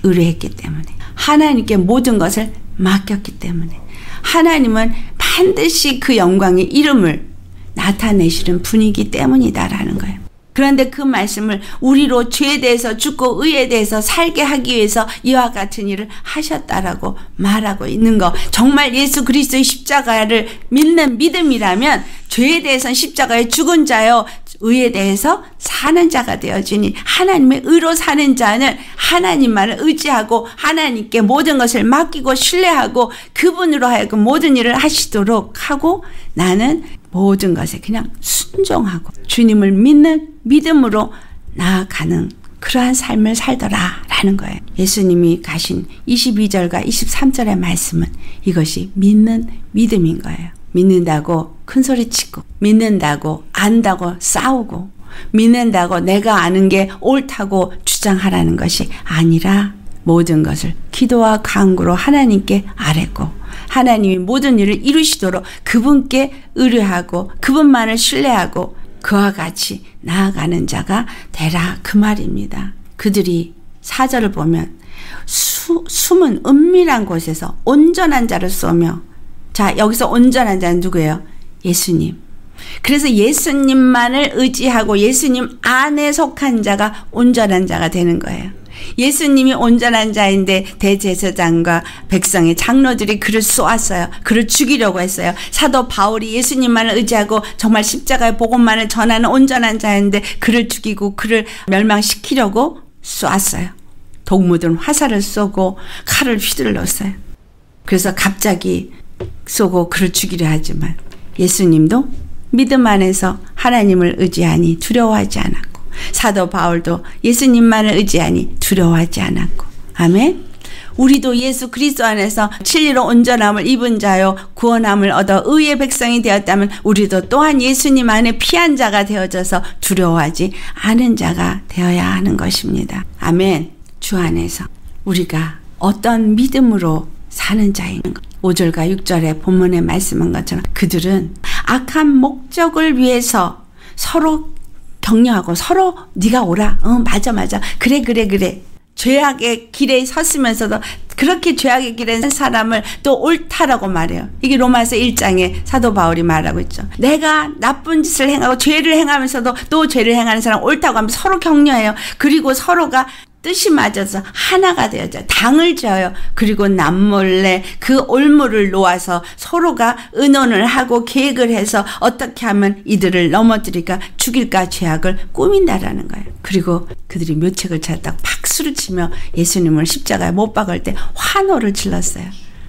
A: 의뢰했기 때문에 하나님께 모든 것을 맡겼기 때문에 하나님은 반드시 그 영광의 이름을 나타내시는 분이기 때문이다라는 거예요. 그런데 그 말씀을 우리로 죄에 대해서 죽고 의에 대해서 살게 하기 위해서 이와 같은 일을 하셨다라고 말하고 있는 거. 정말 예수 그리스도의 십자가를 믿는 믿음이라면 죄에 대해서는 십자가에 죽은 자요. 의에 대해서 사는 자가 되어지니 하나님의 의로 사는 자는 하나님만을 의지하고 하나님께 모든 것을 맡기고 신뢰하고 그분으로 하여금 모든 일을 하시도록 하고 나는 모든 것에 그냥 순종하고 주님을 믿는 믿음으로 나아가는 그러한 삶을 살더라 라는 거예요. 예수님이 가신 22절과 23절의 말씀은 이것이 믿는 믿음인 거예요. 믿는다고 큰 소리 치고, 믿는다고 안다고 싸우고, 믿는다고 내가 아는 게 옳다고 주장하라는 것이 아니라 모든 것을 기도와 강구로 하나님께 아뢰고, 하나님이 모든 일을 이루시도록 그분께 의뢰하고, 그분만을 신뢰하고, 그와 같이 나아가는 자가 되라 그 말입니다. 그들이 사절을 보면 수, 숨은 은밀한 곳에서 온전한 자를 쏘며 자 여기서 온전한 자는 누구예요? 예수님. 그래서 예수님만을 의지하고 예수님 안에 속한 자가 온전한 자가 되는 거예요. 예수님이 온전한 자인데 대제사장과 백성의 장로들이 그를 쏘았어요. 그를 죽이려고 했어요. 사도 바울이 예수님만을 의지하고 정말 십자가의 복음만을 전하는 온전한 자인데 그를 죽이고 그를 멸망시키려고 쏘았어요. 독무든 화살을 쏘고 칼을 휘둘렀어요. 그래서 갑자기 쏘고 그를 죽이려 하지만 예수님도 믿음 안에서 하나님을 의지하니 두려워하지 않았고 사도 바울도 예수님만을 의지하니 두려워하지 않았고 아멘. 우리도 예수 그리스도 안에서 진리로 온전함을 입은 자요 구원함을 얻어 의의 백성이 되었다면 우리도 또한 예수님 안에 피한 자가 되어져서 두려워하지 않은 자가 되어야 하는 것입니다. 아멘. 주 안에서 우리가 어떤 믿음으로 사는 자인 것. 5절과 6절에 본문에 말씀한 것처럼 그들은 악한 목적을 위해서 서로 격려하고 서로 네가 오라. 어 맞아 맞아. 그래 그래 그래. 죄악의 길에 섰으면서도 그렇게 죄악의 길에 선 사람을 또 옳다라고 말해요. 이게 로마서 1장에 사도 바울이 말하고 있죠. 내가 나쁜 짓을 행하고 죄를 행하면서도 또 죄를 행하는 사람 옳다고 하면 서로 격려해요. 그리고 서로가 뜻이 맞아서 하나가 되어져 당을 져요. 그리고 남몰래 그 올무를 놓아서 서로가 의논을 하고 계획을 해서 어떻게 하면 이들을 넘어뜨릴까 죽일까 죄악을 꾸민다라는 거예요. 그리고 그들이 묘책을 찾다 박수를 치며 예수님을 십자가에 못 박을 때 환호를 질렀어요.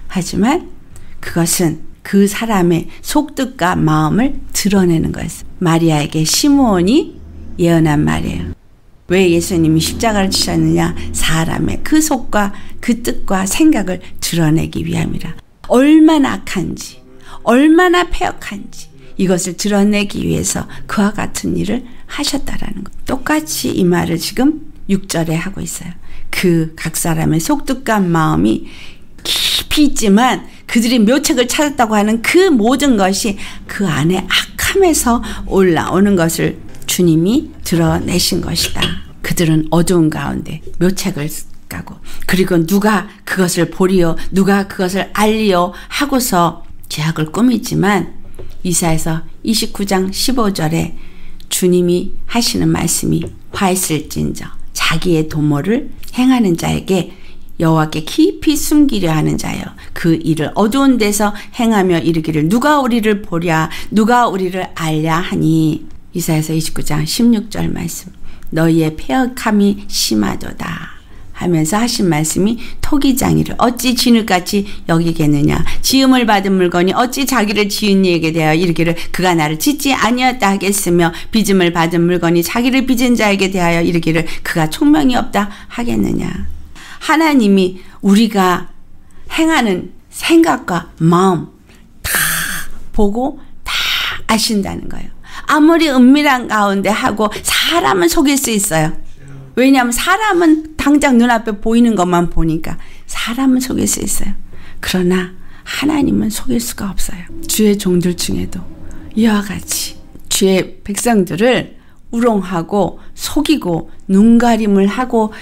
A: 하지만 그것은 그 사람의 속뜻과 마음을 드러내는 거였어요. 마리아에게 시므온이 예언한 말이에요. 왜 예수님이 십자가를 지셨느냐? 사람의 그 속과 그 뜻과 생각을 드러내기 위함이라. 얼마나 악한지, 얼마나 폐역한지 이것을 드러내기 위해서 그와 같은 일을 하셨다라는 것. 똑같이 이 말을 지금 6절에 하고 있어요. 그 각 사람의 속독한 마음이 깊이 있지만 그들이 묘책을 찾았다고 하는 그 모든 것이 그 안에 악함에서 올라오는 것을 주님이 드러내신 것이다. 그들은 어두운 가운데 묘책을 까고 그리고 누가 그것을 보리요 누가 그것을 알리요 하고서 제약을 꾸미지만 이사에서 29장 15절에 주님이 하시는 말씀이 화 있을진저 자기의 도모를 행하는 자에게 여호와께 깊이 숨기려 하는 자여 그 일을 어두운 데서 행하며 이르기를 누가 우리를 보랴 누가 우리를 알랴 하니 이사에서 29장 16절 말씀. 너희의 폐역함이 심하도다 하면서 하신 말씀이 토기장이를 어찌 진흙같이 여기겠느냐? 지음을 받은 물건이 어찌 자기를 지은 이에게 대하여 이르기를 그가 나를 짓지 아니었다 하겠으며 빚음을 받은 물건이 자기를 빚은 자에게 대하여 이르기를 그가 총명이 없다 하겠느냐? 하나님이 우리가 행하는 생각과 마음 다 보고 다 아신다는 거예요. 아무리 은밀한 가운데 하고 사람은 속일 수 있어요. 왜냐하면 사람은 당장 눈앞에 보이는 것만 보니까 사람은 속일 수 있어요. 그러나 하나님은 속일 수가 없어요. 주의 종들 중에도 이와 같이 주의 백성들을 우롱하고 속이고 눈가림을 하고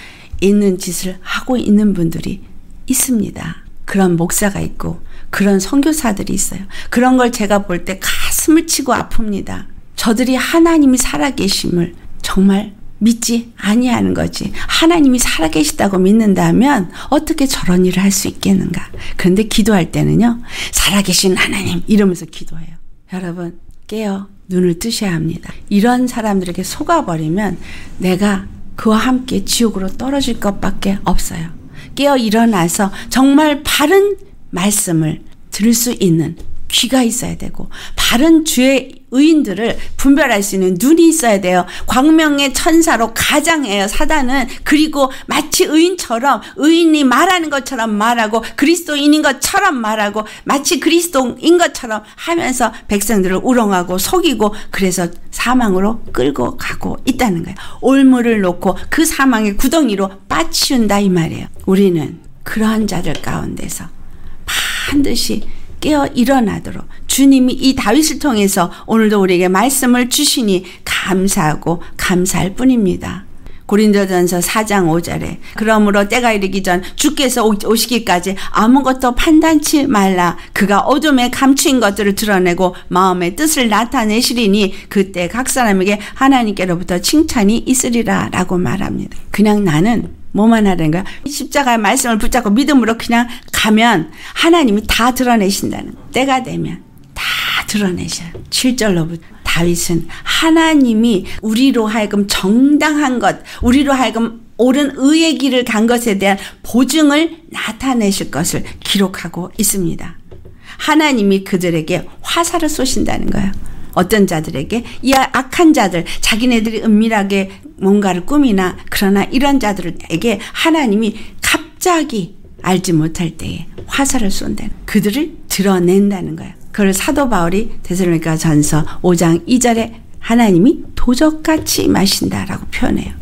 A: 있는 짓을 하고 있는 분들이 있습니다. 그런 목사가 있고 그런 선교사들이 있어요. 그런 걸 제가 볼 때 가슴을 치고 아픕니다. 저들이 하나님이 살아계심을 정말 믿지 아니하는 거지. 하나님이 살아계시다고 믿는다면 어떻게 저런 일을 할 수 있겠는가? 그런데 기도할 때는요. 살아계신 하나님 이러면서 기도해요. 여러분 깨어 눈을 뜨셔야 합니다. 이런 사람들에게 속아버리면 내가 그와 함께 지옥으로 떨어질 것밖에 없어요. 깨어 일어나서 정말 바른 말씀을 들을 수 있는 귀가 있어야 되고 바른 주의 의인들을 분별할 수 있는 눈이 있어야 돼요. 광명의 천사로 가장해요. 사단은 그리고 마치 의인처럼 의인이 말하는 것처럼 말하고 그리스도인인 것처럼 말하고 마치 그리스도인 것처럼 하면서 백성들을 우롱하고 속이고 그래서 사망으로 끌고 가고 있다는 거예요. 올무를 놓고 그 사망의 구덩이로 빠치운다 이 말이에요. 우리는 그러한 자들 가운데서 반드시 깨어 일어나도록 주님이 이 다윗을 통해서 오늘도 우리에게 말씀을 주시니 감사하고 감사할 뿐입니다. 고린도전서 4장 5절에 그러므로 때가 이르기 전 주께서 오시기까지 아무것도 판단치 말라 그가 어둠에 감추인 것들을 드러내고 마음의 뜻을 나타내시리니 그때 각 사람에게 하나님께로부터 칭찬이 있으리라 라고 말합니다. 그냥 나는 뭐만 하는 거야? 십자가의 말씀을 붙잡고 믿음으로 그냥 가면 하나님이 다 드러내신다는 때가 되면 다 드러내셔요. 7절로부터 다윗은 하나님이 우리로 하여금 정당한 것, 우리로 하여금 옳은 의의 길을 간 것에 대한 보증을 나타내실 것을 기록하고 있습니다. 하나님이 그들에게 화살을 쏘신다는 거예요. 어떤 자들에게 이 악한 자들 자기네들이 은밀하게 뭔가를 꾸미나 그러나 이런 자들에게 하나님이 갑자기 알지 못할 때에 화살을 쏜다는 그들을 드러낸다는 거예요. 그걸 사도 바울이 데살로니가 전서 5장 2절에 하나님이 도적같이 마신다라고 표현해요.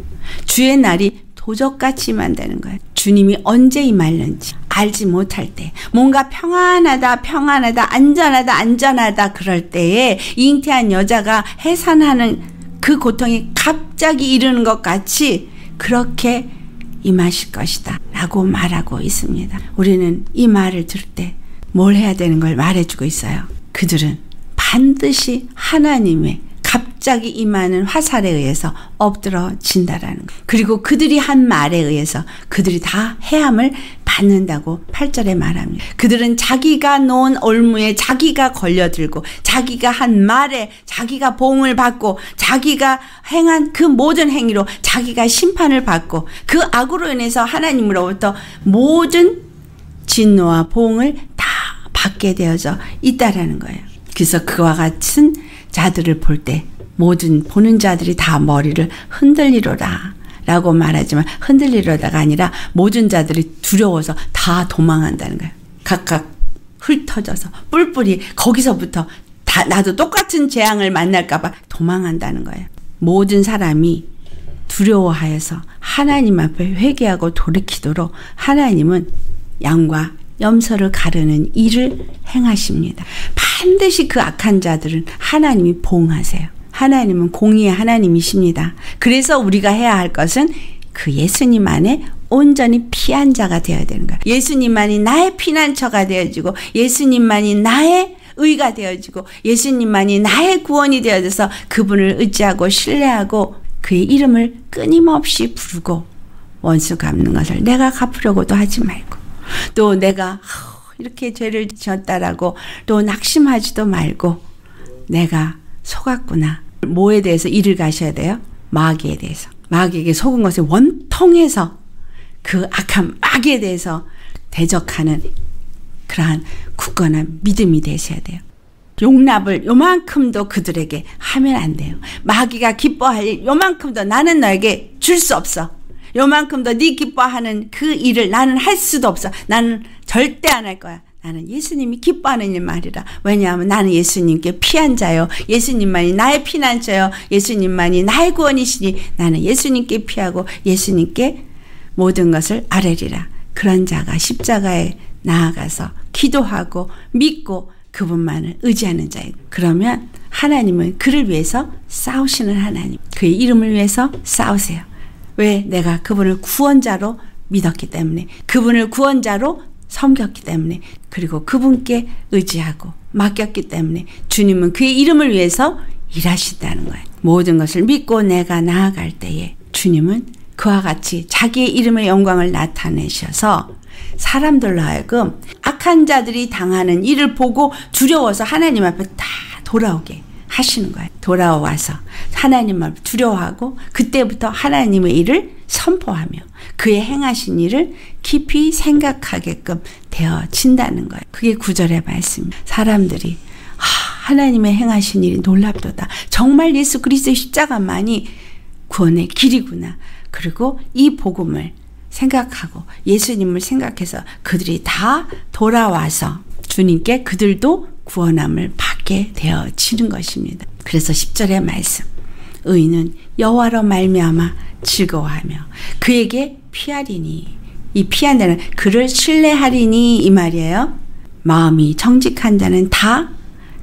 A: 주의 날이 도적같이 만다는 거예요. 주님이 언제 임할는지 알지 못할 때 뭔가 평안하다 평안하다 안전하다 안전하다 그럴 때에 잉태한 여자가 해산하는 그 고통이 갑자기 이르는 것 같이 그렇게 임하실 것이다 라고 말하고 있습니다. 우리는 이 말을 들을 때 뭘 해야 되는 걸 말해주고 있어요. 그들은 반드시 하나님의 갑자기 임하는 화살에 의해서 엎드러진다라는 거. 그리고 그들이 한 말에 의해서 그들이 다 해함을 받는다고 8절에 말합니다. 그들은 자기가 놓은 올무에 자기가 걸려들고 자기가 한 말에 자기가 보응을 받고 자기가 행한 그 모든 행위로 자기가 심판을 받고 그 악으로 인해서 하나님으로부터 모든 진노와 보응을 다 받게 되어져 있다라는 거예요. 그래서 그와 같은 자들을 볼 때 모든 보는 자들이 다 머리를 흔들리로라. 라고 말하지만 흔들리려다가 아니라 모든 자들이 두려워서 다 도망한다는 거예요. 각각 흩어져서 뿔뿔이 거기서부터 다 나도 똑같은 재앙을 만날까봐 도망한다는 거예요. 모든 사람이 두려워하여서 하나님 앞에 회개하고 돌이키도록 하나님은 양과 염소를 가르는 일을 행하십니다. 반드시 그 악한 자들은 하나님이 보응하세요. 하나님은 공의의 하나님이십니다. 그래서 우리가 해야 할 것은 그 예수님 안에 온전히 피한 자가 되어야 되는 거야. 예수님만이 나의 피난처가 되어지고 예수님만이 나의 의가 되어지고 예수님만이 나의 구원이 되어져서 그분을 의지하고 신뢰하고 그의 이름을 끊임없이 부르고 원수 갚는 것을 내가 갚으려고도 하지 말고 또 내가 이렇게 죄를 지었다라고 또 낙심하지도 말고 내가 속았구나. 뭐에 대해서 일을 가셔야 돼요? 마귀에 대해서. 마귀에게 속은 것에 원통해서 그 악한 마귀에 대해서 대적하는 그러한 굳건한 믿음이 되셔야 돼요. 용납을 요만큼도 그들에게 하면 안 돼요. 마귀가 기뻐할 요만큼도 나는 너에게 줄 수 없어. 요만큼도 네 기뻐하는 그 일을 나는 할 수도 없어. 나는 절대 안 할 거야. 나는 예수님이 기뻐하는 일 말이라. 왜냐하면 나는 예수님께 피한 자요. 예수님만이 나의 피난처요. 예수님만이 나의 구원이시니 나는 예수님께 피하고 예수님께 모든 것을 아뢰리라. 그런 자가 십자가에 나아가서 기도하고 믿고 그분만을 의지하는 자예요. 그러면 하나님은 그를 위해서 싸우시는 하나님. 그의 이름을 위해서 싸우세요. 왜? 내가 그분을 구원자로 믿었기 때문에. 그분을 구원자로 섬겼기 때문에. 그리고 그분께 의지하고 맡겼기 때문에. 주님은 그의 이름을 위해서 일하신다는 거예요. 모든 것을 믿고 내가 나아갈 때에 주님은 그와 같이 자기의 이름의 영광을 나타내셔서 사람들로 하여금 악한 자들이 당하는 일을 보고 두려워서 하나님 앞에 다 돌아오게 하시는 거예요. 돌아와서 하나님을 두려워하고 그때부터 하나님의 일을 선포하며 그의 행하신 일을 깊이 생각하게끔 되어진다는 거예요. 그게 구절의 말씀. 사람들이 하나님의 행하신 일이 놀랍도다. 정말 예수 그리스도의 십자가만이 구원의 길이구나. 그리고 이 복음을 생각하고 예수님을 생각해서 그들이 다 돌아와서 주님께 그들도 구원함을 받게 되어지는 것입니다. 그래서 10절의 말씀 의인은 여호와로 말미암아 즐거워하며 그에게 피하리니 이 피한다는 그를 신뢰하리니 이 말이에요. 마음이 정직한 자는 다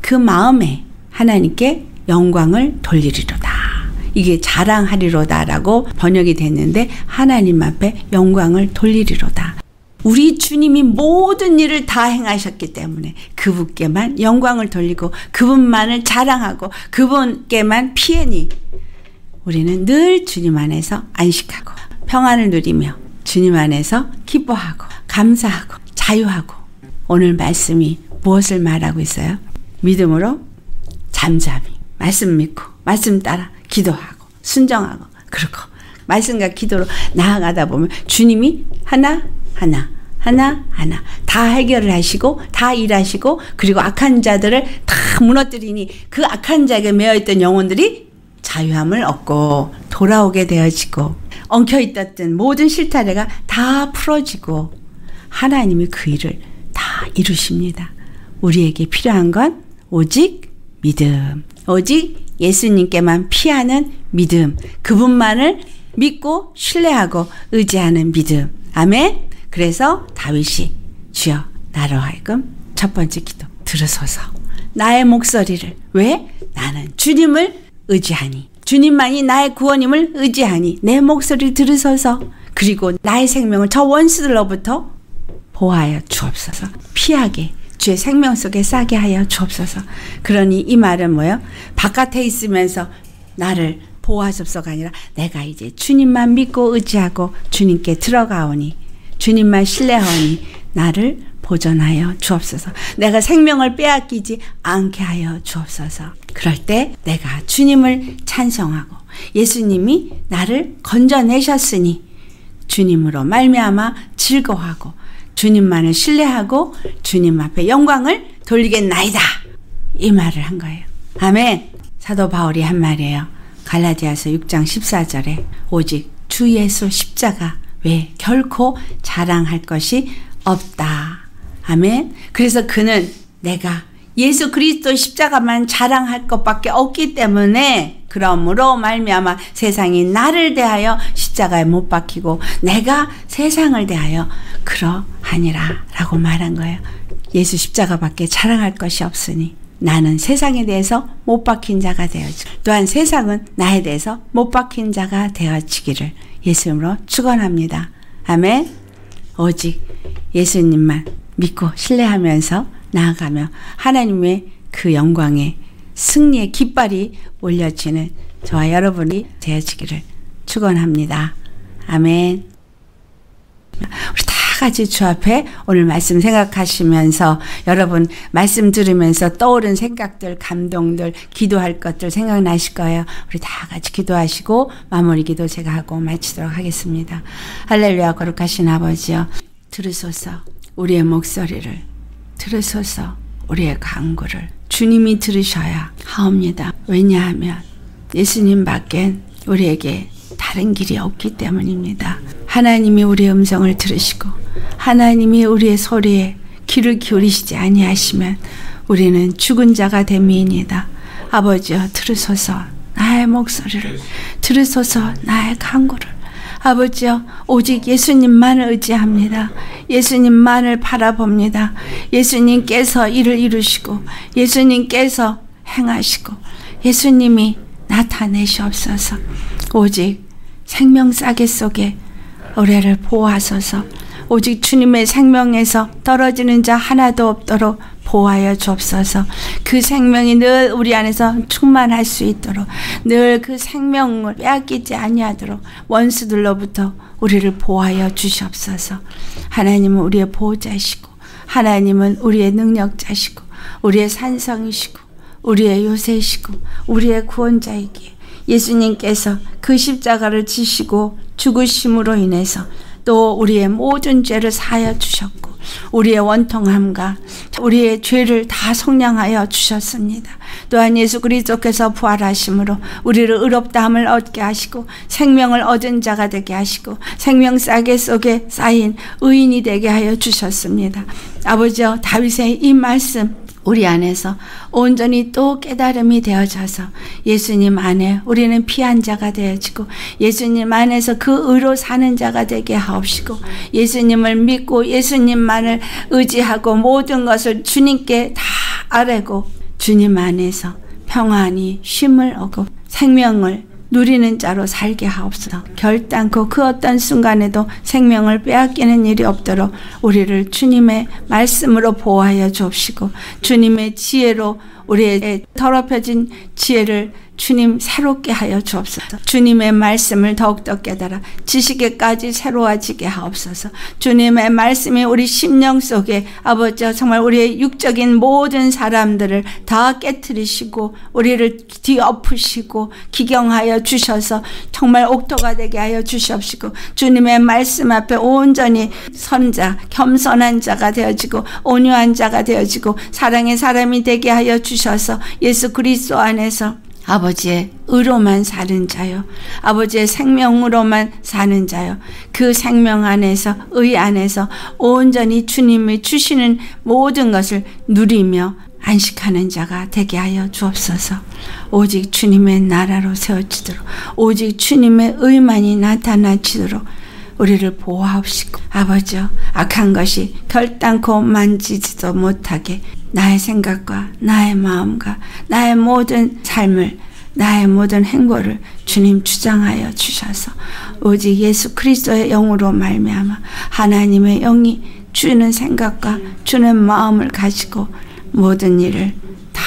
A: 그 마음에 하나님께 영광을 돌리리로다. 이게 자랑하리로다라고 번역이 됐는데 하나님 앞에 영광을 돌리리로다. 우리 주님이 모든 일을 다 행하셨기 때문에 그분께만 영광을 돌리고 그분만을 자랑하고 그분께만 피해니 우리는 늘 주님 안에서 안식하고 평안을 누리며 주님 안에서 기뻐하고 감사하고 자유하고 오늘 말씀이 무엇을 말하고 있어요? 믿음으로 잠잠히 말씀 믿고 말씀 따라 기도하고 순정하고 그렇고 말씀과 기도로 나아가다 보면 주님이 하나 하나 하나 하나 다 해결을 하시고 다 일하시고 그리고 악한 자들을 다 무너뜨리니 그 악한 자에게 매여 있던 영혼들이 자유함을 얻고 돌아오게 되어지고 엉켜 있었던 모든 실타래가 다 풀어지고 하나님이 그 일을 다 이루십니다. 우리에게 필요한 건 오직 믿음. 오직 예수님께만 피하는 믿음. 그분만을 믿고 신뢰하고 의지하는 믿음. 아멘. 그래서 다윗이 주여 나로 하여금 첫 번째 기도 들으소서. 나의 목소리를 왜 나는 주님을 의지하니 주님만이 나의 구원임을 의지하니 내 목소리를 들으소서. 그리고 나의 생명을 저 원수들로부터 보하여 주옵소서. 피하게 주의 생명 속에 싸게 하여 주옵소서. 그러니 이 말은 뭐예요? 바깥에 있으면서 나를 보호하옵소가 아니라 내가 이제 주님만 믿고 의지하고 주님께 들어가오니 주님만 신뢰하오니 나를 보존하여 주옵소서. 내가 생명을 빼앗기지 않게 하여 주옵소서. 그럴 때 내가 주님을 찬성하고 예수님이 나를 건져내셨으니 주님으로 말미암아 즐거워하고 주님만을 신뢰하고 주님 앞에 영광을 돌리겠나이다. 이 말을 한 거예요. 아멘. 사도 바울이 한 말이에요. 갈라디아서 6장 14절에 오직 주 예수 십자가 왜 결코 자랑할 것이 없다. 아멘. 그래서 그는 내가 예수 그리스도 십자가만 자랑할 것밖에 없기 때문에 그러므로 말미암아 세상이 나를 대하여 십자가에 못 박히고 내가 세상을 대하여 그러하니라라고 말한 거예요. 예수 십자가밖에 자랑할 것이 없으니 나는 세상에 대해서 못 박힌 자가 되어지 또한 세상은 나에 대해서 못 박힌 자가 되어지기를 예수님으로 축원합니다. 아멘. 오직 예수님만 믿고 신뢰하면서 나아가며 하나님의 그 영광에 승리의 깃발이 올려지는 저와 여러분이 되어지기를 축원합니다. 아멘. 우리 다 같이 주 앞에 오늘 말씀 생각하시면서 여러분 말씀 들으면서 떠오른 생각들, 감동들, 기도할 것들 생각나실 거예요. 우리 다 같이 기도하시고 마무리 기도 제가 하고 마치도록 하겠습니다. 할렐루야 거룩하신 아버지여 들으소서 우리의 목소리를 들으소서 우리의 간구를 주님이 들으셔야 하옵니다. 왜냐하면 예수님 밖엔 우리에게 다른 길이 없기 때문입니다. 하나님이 우리의 음성을 들으시고 하나님이 우리의 소리에 귀를 기울이시지 아니하시면 우리는 죽은 자가 됨이니이다. 아버지여 들으소서 나의 목소리를 들으소서 나의 간구를 아버지여 오직 예수님만을 의지합니다. 예수님만을 바라봅니다. 예수님께서 일을 이루시고 예수님께서 행하시고 예수님이 나타내시옵소서. 오직 생명 싸개 속에 우리를 보호하소서. 오직 주님의 생명에서 떨어지는 자 하나도 없도록 보호하여 주옵소서. 그 생명이 늘 우리 안에서 충만할 수 있도록 늘 그 생명을 빼앗기지 아니하도록 원수들로부터 우리를 보호하여 주시옵소서. 하나님은 우리의 보호자시고 하나님은 우리의 능력자시고 우리의 산성이시고 우리의 요새시고 우리의 구원자이기에 예수님께서 그 십자가를 지시고 죽으심으로 인해서 또 우리의 모든 죄를 사하여 주셨고 우리의 원통함과 우리의 죄를 다 속량하여 주셨습니다. 또한 예수 그리스도께서 부활하심으로 우리를 의롭다함을 얻게 하시고 생명을 얻은 자가 되게 하시고 생명 싸개 속에 쌓인 의인이 되게 하여 주셨습니다. 아버지여 다윗의 이 말씀 우리 안에서 온전히 또 깨달음이 되어져서 예수님 안에 우리는 피한 자가 되어지고 예수님 안에서 그 의로 사는 자가 되게 하옵시고 예수님을 믿고 예수님만을 의지하고 모든 것을 주님께 다 아뢰고 주님 안에서 평안히 쉼을 얻고 생명을 누리는 자로 살게 하옵소서. 결단코 그 어떤 순간에도 생명을 빼앗기는 일이 없도록 우리를 주님의 말씀으로 보호하여 주옵시고 주님의 지혜로 우리의 더럽혀진 지혜를 주님 새롭게 하여 주옵소서. 주님의 말씀을 더욱더 깨달아 지식에까지 새로워지게 하옵소서. 주님의 말씀이 우리 심령 속에 아버지 정말 우리의 육적인 모든 사람들을 다 깨뜨리시고 우리를 뒤엎으시고 기경하여 주셔서 정말 옥토가 되게 하여 주시옵시고 주님의 말씀 앞에 온전히 선자 겸손한 자가 되어지고 온유한 자가 되어지고 사랑의 사람이 되게 하여 주셔서 예수 그리스도 안에서 아버지의 의로만 사는 자요. 아버지의 생명으로만 사는 자요. 그 생명 안에서, 의 안에서 온전히 주님이 주시는 모든 것을 누리며 안식하는 자가 되게 하여 주옵소서. 오직 주님의 나라로 세워지도록, 오직 주님의 의만이 나타나지도록 우리를 보호하옵시고, 아버지여, 악한 것이 결단코 만지지도 못하게 나의 생각과 나의 마음과 나의 모든 삶을 나의 모든 행보를 주님 주장하여 주셔서 오직 예수 그리스도의 영으로 말미암아 하나님의 영이 주는 생각과 주는 마음을 가지고 모든 일을 다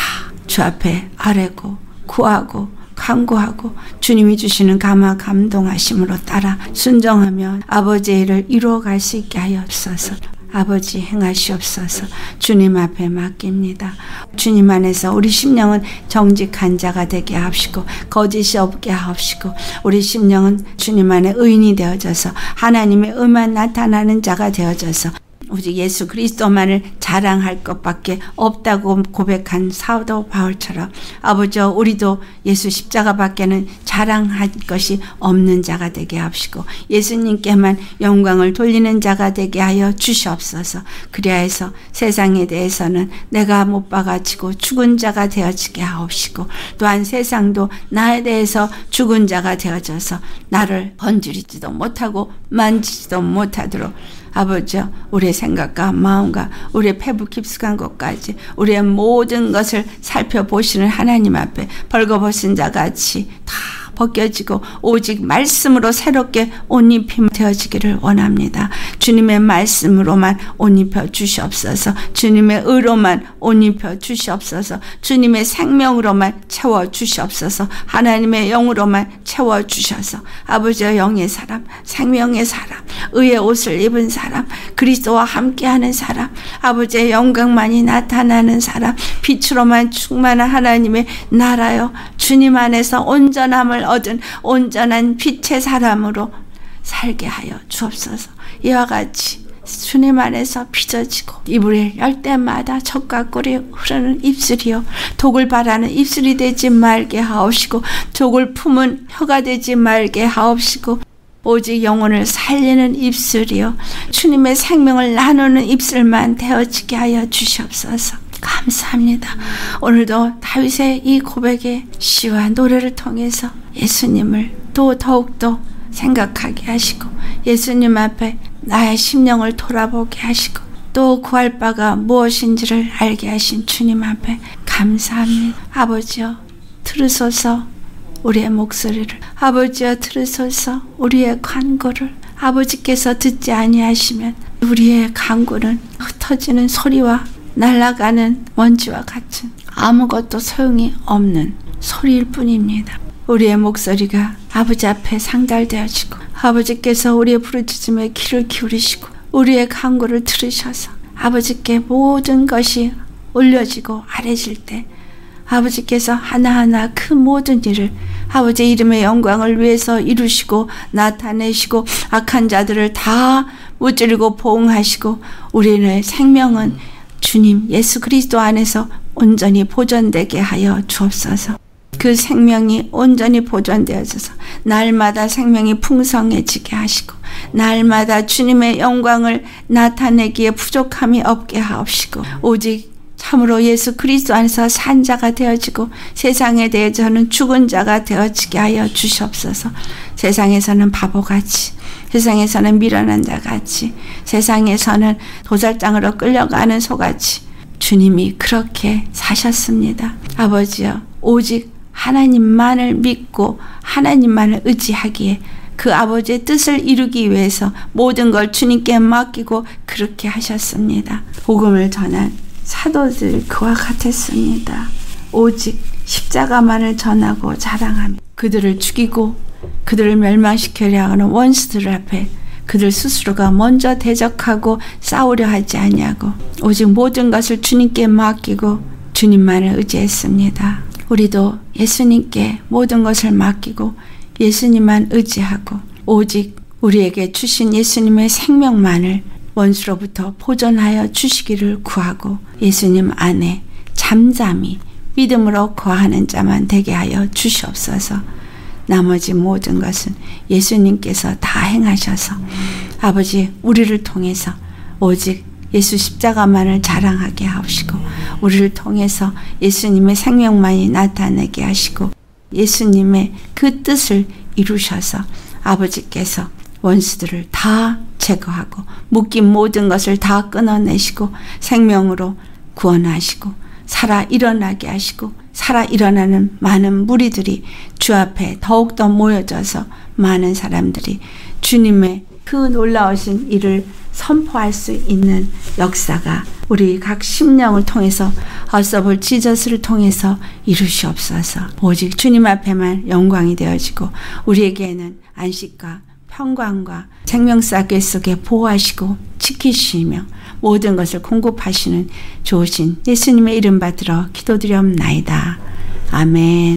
A: 주 앞에 아뢰고 구하고 간구하고 주님이 주시는 감화 감동하심으로 따라 순종하며 아버지의 일을 이루어갈 수 있게 하옵소서. 아버지 행하시옵소서 주님 앞에 맡깁니다. 주님 안에서 우리 심령은 정직한 자가 되게 하옵시고 거짓이 없게 하옵시고 우리 심령은 주님 안에 의인이 되어져서 하나님의 의만 나타나는 자가 되어져서 오직 예수 그리스도만을 자랑할 것밖에 없다고 고백한 사도 바울처럼 아버지 우리도 예수 십자가밖에는 자랑할 것이 없는 자가 되게 하시고 예수님께만 영광을 돌리는 자가 되게 하여 주시옵소서. 그리하여서 세상에 대해서는 내가 못 박아치고 죽은 자가 되어지게 하옵시고 또한 세상도 나에 대해서 죽은 자가 되어져서 나를 건드리지도 못하고 만지지도 못하도록 아버지 우리의 생각과 마음과 우리의 패부 깊숙한 것까지 우리의 모든 것을 살펴보시는 하나님 앞에 벌거벗은 자같이 다 벗겨지고 오직 말씀으로 새롭게 옷 입힘 되어지기를 원합니다. 주님의 말씀으로만 옷 입혀 주시옵소서. 주님의 의로만 옷 입혀 주시옵소서. 주님의 생명으로만 채워 주시옵소서. 하나님의 영으로만 채워 주셔서 아버지의 영의 사람, 생명의 사람, 의의 옷을 입은 사람, 그리스도와 함께하는 사람, 아버지의 영광만이 나타나는 사람, 빛으로만 충만한 하나님의 나라요. 주님 안에서 온전함을 얻은 온전한 빛의 사람으로 살게 하여 주옵소서. 이와 같이 주님 안에서 빚어지고 이불에 열 때마다 젖과 꿀이 흐르는 입술이요 독을 바라는 입술이 되지 말게 하옵시고 독을 품은 혀가 되지 말게 하옵시고 오직 영혼을 살리는 입술이요 주님의 생명을 나누는 입술만 되어지게 하여 주시옵소서. 감사합니다. 오늘도 다윗의 이 고백의 시와 노래를 통해서 예수님을 또 더욱더 생각하게 하시고 예수님 앞에 나의 심령을 돌아보게 하시고 또 구할 바가 무엇인지를 알게 하신 주님 앞에 감사합니다. 아버지여 들으소서 우리의 목소리를 아버지여 들으소서 우리의 간구를 아버지께서 듣지 아니하시면 우리의 간구는 흩어지는 소리와 날아가는 먼지와 같은 아무것도 소용이 없는 소리일 뿐입니다. 우리의 목소리가 아버지 앞에 상달되어지고 아버지께서 우리의 부르짖음에 귀를 기울이시고 우리의 간구를 들으셔서 아버지께 모든 것이 올려지고 아래질 때 아버지께서 하나하나 그 모든 일을 아버지 이름의 영광을 위해서 이루시고 나타내시고 악한 자들을 다 무찌르고 보응하시고 우리의 생명은 주님 예수 그리스도 안에서 온전히 보존되게 하여 주옵소서. 그 생명이 온전히 보존되어져서 날마다 생명이 풍성해지게 하시고 날마다 주님의 영광을 나타내기에 부족함이 없게 하옵시고 오직 참으로 예수 그리스도 안에서 산 자가 되어지고 세상에 대해서는 죽은 자가 되어지게 하여 주시옵소서. 세상에서는 바보같이 세상에서는 미련한 자같이 세상에서는 도살장으로 끌려가는 소같이 주님이 그렇게 사셨습니다. 아버지여 오직 하나님만을 믿고 하나님만을 의지하기에 그 아버지의 뜻을 이루기 위해서 모든 걸 주님께 맡기고 그렇게 하셨습니다. 복음을 전한 사도들 그와 같았습니다. 오직 십자가만을 전하고 자랑하며 그들을 죽이고 그들을 멸망시키려 하는 원수들 앞에 그들 스스로가 먼저 대적하고 싸우려 하지 아니하고 오직 모든 것을 주님께 맡기고 주님만을 의지했습니다. 우리도 예수님께 모든 것을 맡기고 예수님만 의지하고 오직 우리에게 주신 예수님의 생명만을 원수로부터 보존하여 주시기를 구하고 예수님 안에 잠잠히 믿음으로 거하는 자만 되게 하여 주시옵소서. 나머지 모든 것은 예수님께서 다 행하셔서 아버지 우리를 통해서 오직 예수 십자가만을 자랑하게 하시고 우리를 통해서 예수님의 생명만이 나타내게 하시고 예수님의 그 뜻을 이루셔서 아버지께서 원수들을 다 제거하고 묶인 모든 것을 다 끊어내시고 생명으로 구원하시고 살아 일어나게 하시고 살아 일어나는 많은 무리들이 주 앞에 더욱더 모여져서 많은 사람들이 주님의 그 놀라우신 일을 선포할 수 있는 역사가 우리 각 심령을 통해서 어서볼 지저스를 통해서 이루시옵소서. 오직 주님 앞에만 영광이 되어지고 우리에게는 안식과 평강과 생명사계 속에 보호하시고 지키시며 모든 것을 공급하시는 좋으신 예수님의 이름 받들어 기도드리옵나이다. 아멘.